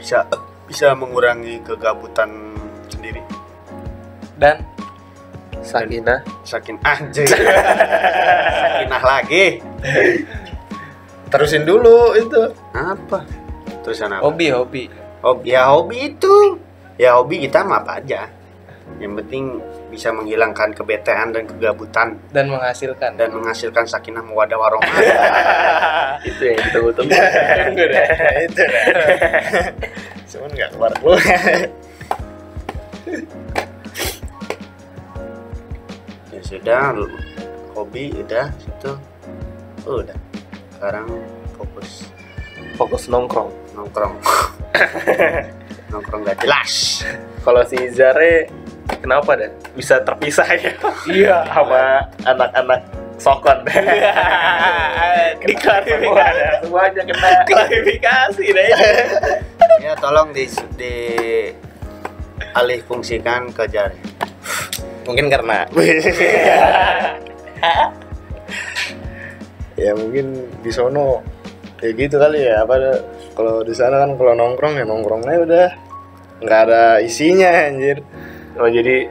bisa bisa mengurangi kegabutan sendiri.
Dan?
Sakinah.
sakin anjing. Sakinah lagi.
Terusin dulu itu.
apa? Terusan apa?
Hobi hobi.
hobi ya hobi itu. Ya hobi kita mah apa aja yang penting bisa menghilangkan kebetean dan kegabutan.
Dan menghasilkan.
dan menghasilkan sakinah mawadah warohmah
itu yang ditunggu-tunggu.
itu dah. Cuman nggak keluar
ya sudah hobi udah situ. Udah. Sekarang fokus.
Fokus nongkrong.
nongkrong. Nongkrong gak jelas.
Kalau si Zare kenapa deh? Bisa terpisah ya? Iya. Sama anak-anak sokon.
Diklarifikasi.
Semuanya, semuanya kena.
Klarifikasi deh.
Ya tolong di, di alih fungsikan ke jari.
mungkin karena ya mungkin di sono ya gitu kali ya apa kalau di sana kan kalau nongkrong ya nongkrongnya udah nggak ada isinya anjir
Oh jadi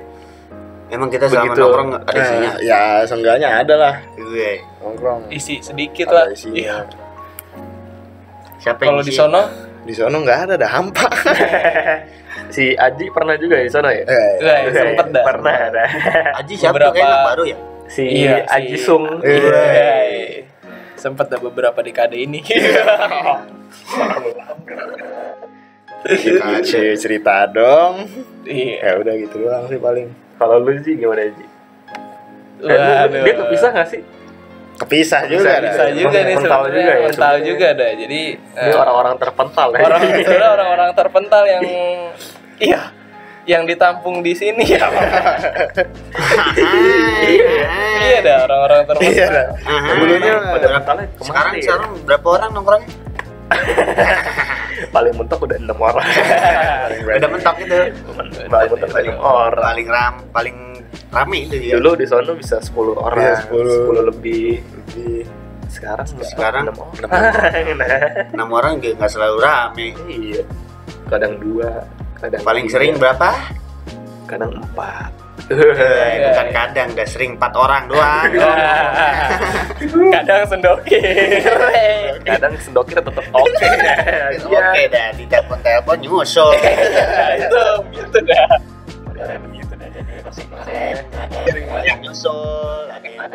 Emang kita selama
Begitu.
nongkrong ada isinya.
Nah, ya seenggaknya ada lah
Gue.
nongkrong
isi sedikit
ada
lah
isinya
Iya.
Siapa yang
kalau di sono
di sono nggak ada ada hampa
si Aji pernah juga di sana ya?
eh,
Wah, sempet dah
Pernah ada.
Aji siapa
Beberapa-
tuh anak baru ya?
Si
Iya, si-
Aji Sung.
Iya.
Iya. sempet dah beberapa dekade ini
dikasih cerita dong.
Iya.
Ya udah gitu doang sih paling.
Kalau lu sih gimana Ji? Eh, lu-
Waduh.
dia kepisah gak sih?
kepisah juga.
bisa
dah.
juga nih
Mental
sebenarnya
juga ya,
mental juga dah jadi
Dia
eh,
orang-orang terpental ya.
orang sebenarnya orang-orang terpental yang iya. yang ditampung di sini. Ya iya dah orang-orang terpental.
Iya. Dah
Dulunya
pada
sekarang sekarang berapa orang nongkrongnya?
Paling mentok udah enam orang.
Udah mentok itu.
Paling mentok
Paling
enam orang.
paling ram, paling rame itu ya.
Dulu di sono bisa 10 orang,
Iya, 10.
10 lebih.
Lebih.
Sekarang
Sekarang
enam orang.
Enam orang juga nggak selalu rame.
iya. Kadang dua, kadang
Paling
tiga,
sering berapa?
kadang empat.
Eh, bukan kadang, udah sering empat orang doang.
kadang sendokir
kadang sendokir tetap oke. Iya.
Oke dah, di telepon-telepon nyusul.
itu gitu dah
Begitu dah jadi
Yang nyusul, ada yang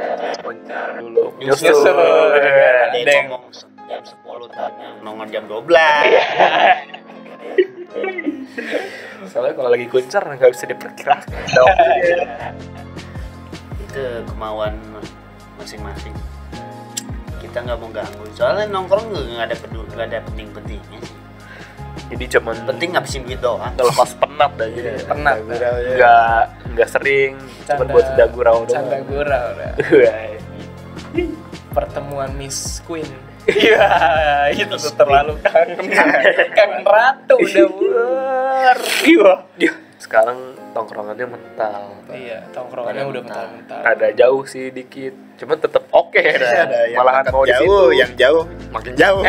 dulu.
Nyusul.
Nyusul.
ada yang ngomong jam 10 tanya nongol jam 12.
Soalnya kalau lagi kuncar nggak bisa diperkirakan.
Itu kemauan masing-masing. Kita nggak mau ganggu. Soalnya nongkrong nggak ada peduli, nggak ada penting-pentingnya. sih.
Jadi cuman
Penting ngabisin duit doang.
ngelepas penat dah jadi.
penat
Nggak nggak sering, cuman buat sudah gurau
canda
doang.
gurau dah
Wah.
pertemuan Miss Queen Iya, itu tuh terlalu kangen. kangen ratu udah ber. Iya.
Sekarang tongkrongannya mental.
Iya, tongkrongannya udah mental-mental.
Ada jauh sih dikit, cuman tetap oke dah.
ada yang
Malahan mau di
jauh
situ.
yang jauh makin jauh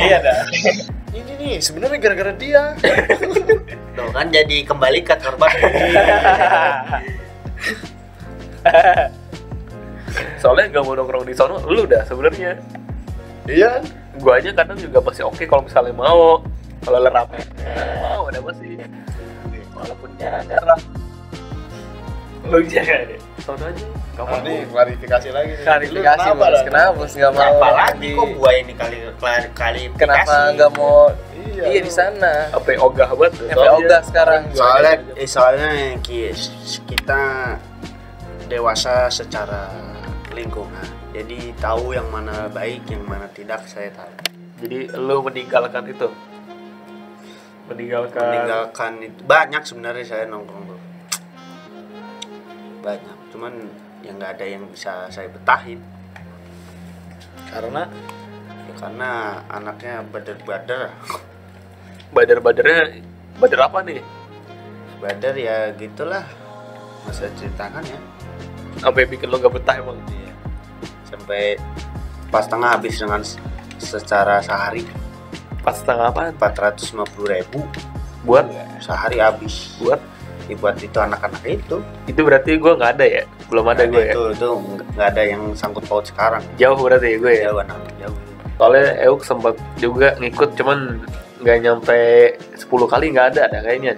iya dah.
ini nih sebenarnya gara-gara dia
Tuh kan jadi kembali ke korban.
Soalnya gak mau nongkrong di sono, lu dah sebenarnya.
iya
Gua aja kadang juga masih oke kalau misalnya mau. Kalau lu rame, mau ada masih. Walaupun jarang. Lu jangan deh. Sono aja. Mau.
ini klarifikasi lagi nih.
Klarifikasi
Lu
bos, kenapa bos nggak mau?
Kenapa lagi kok gua ini kali kali kali
Kenapa nggak mau?
iya
Iya di sana.
Apa yang ogah banget. tuh,
FP
soalnya.
Oga sekarang.
soalnya eh, soalnya ki- kita dewasa secara lingkungan. Jadi tahu yang mana baik yang mana tidak saya tahu.
Jadi lu meninggalkan itu. Meninggalkan.
meninggalkan itu. Banyak sebenarnya saya nongkrong tuh. Banyak. Cuman yang nggak ada yang bisa saya betahin.
Karena?
Ya, karena anaknya bader-bader.
Badar-badarnya badar apa nih?
bader ya gitulah. Masa ceritakan ya.
Sampai bikin lo gak betah emang.
Iya. sampai pas tengah habis dengan secara sehari.
Pas setengah apaan?
450 ribu
Buat?
sehari habis.
Buat?
Ya, buat itu anak-anak itu.
Itu berarti gue nggak ada ya? Belum ada gue ya?
itu itu nggak ada yang sangkut paut sekarang.
Jauh berarti ya gue ya?
Jauh anak jauh.
Soalnya Euk sempat juga ngikut cuman nggak nyampe 10 kali nggak ada ada kayaknya.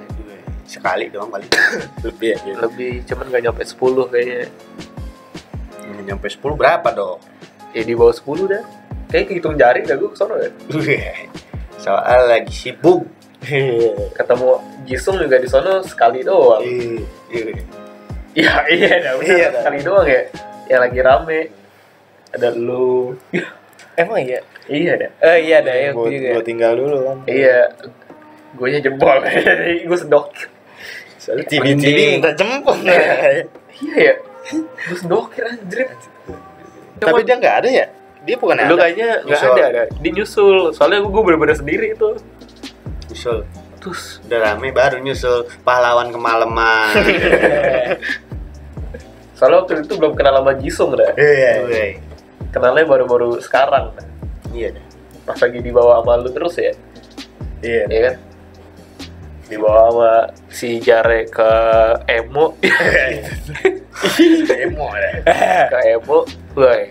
Sekali doang kali
lebih ya gitu.
lebih cuman nggak nyampe 10 kayaknya
nyampe 10 berapa dong?
Ya di bawah 10 dah. Kayak hitung jari dah gue kesono ya.
Soal lagi sibuk.
Ketemu Jisung juga di sono sekali doang.
Iya.
iya. Iya dah
Iya, dah.
sekali doang ya. Yang lagi rame. Ada lu.
Emang iya?
iya dah.
Eh iya dah ya
gua,
juga.
gua tinggal dulu kan
iya. Gue nya jebol. Gue sedok.
Soalnya tibi-tibi minta jempol
iya ya gue sedokir anjir
tapi dia nggak ada ya Dia bukan
Dulu kayaknya nggak ada, ada. Dia nyusul. Soalnya gue bener-bener sendiri itu.
nyusul
Terus
udah rame baru nyusul pahlawan kemalaman
soalnya waktu itu belum kenal sama Jisung dah.
iya
Kenalnya baru-baru sekarang.
iya dah
Pas lagi dibawa sama lu terus ya.
iya
Iya kan? Dibawa sama si Jare ke Emo.
emo ya.
ke Emo. Wah,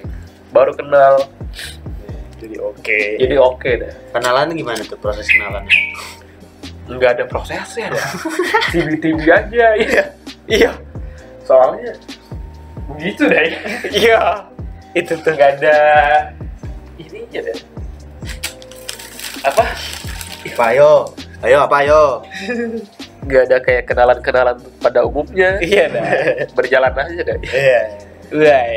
baru kenal.
Jadi oke.
Jadi oke dah.
kenalan gimana tuh proses kenalannya
nggak ada prosesnya dah. tibi-tibi aja iya iya soalnya begitu dah ya. iya itu tuh nggak ada ininya deh apa
ayo ayo apa ayo
nggak ada kayak kenalan-kenalan pada umumnya
Iya dah.
berjalan aja dah
iya
Wah.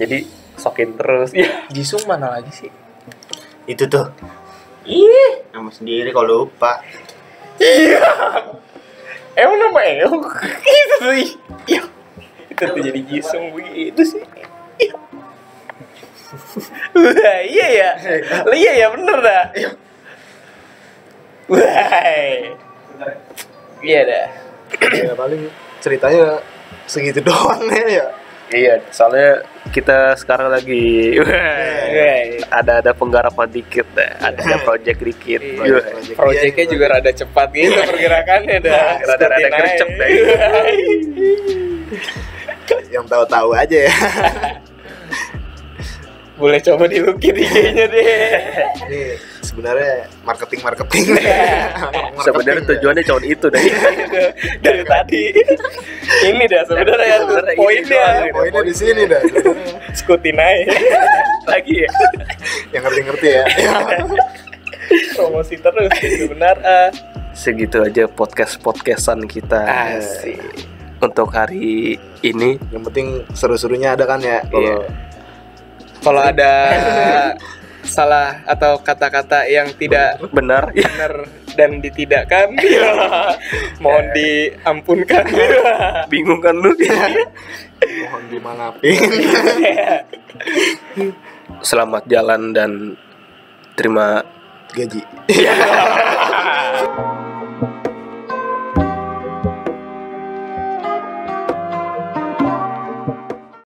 jadi sokin terus ya
Jisung mana lagi sih?
itu tuh ih nama sendiri kalau lupa
Emang nama Eong? itu tuh. Iya. Itu tuh jadi Jisung begitu sih. Iya. Iya ya. Lah, Iya ya bener dah. Wah. Iya dah.
ya paling ceritanya segitu doang ya. ya.
iya soalnya kita sekarang lagi ada ada penggarapan dikit dah ada ada project dikit
Iya. Proyeknya juga rada cepat gitu pergerakannya dah.
Rada-rada
Ikutin aja.
gercep dah.
Yang tahu-tahu aja ya.
Boleh coba dilukit IG-nya deh.
Ini sebenarnya marketing marketing.
sebenarnya tujuannya cuma itu dah
Dari tadi. Ini dah sebenarnya
ini
poinnya.
Poinnya di sini dah.
Skutin aja.
lagi ya
Yang ngerti-ngerti ya.
Promosi terus sebenarnya. ah.
segitu aja podcast podcastan kita
Asik.
untuk hari ini
Yang penting seru-serunya ada kan ya. Kalau
Kalau ada salah atau kata-kata yang tidak
benar
benar dan ditidakkan, mohon diampunkan.
bingung kan lu
mohon dimaafin.
selamat jalan dan terima
Gaji.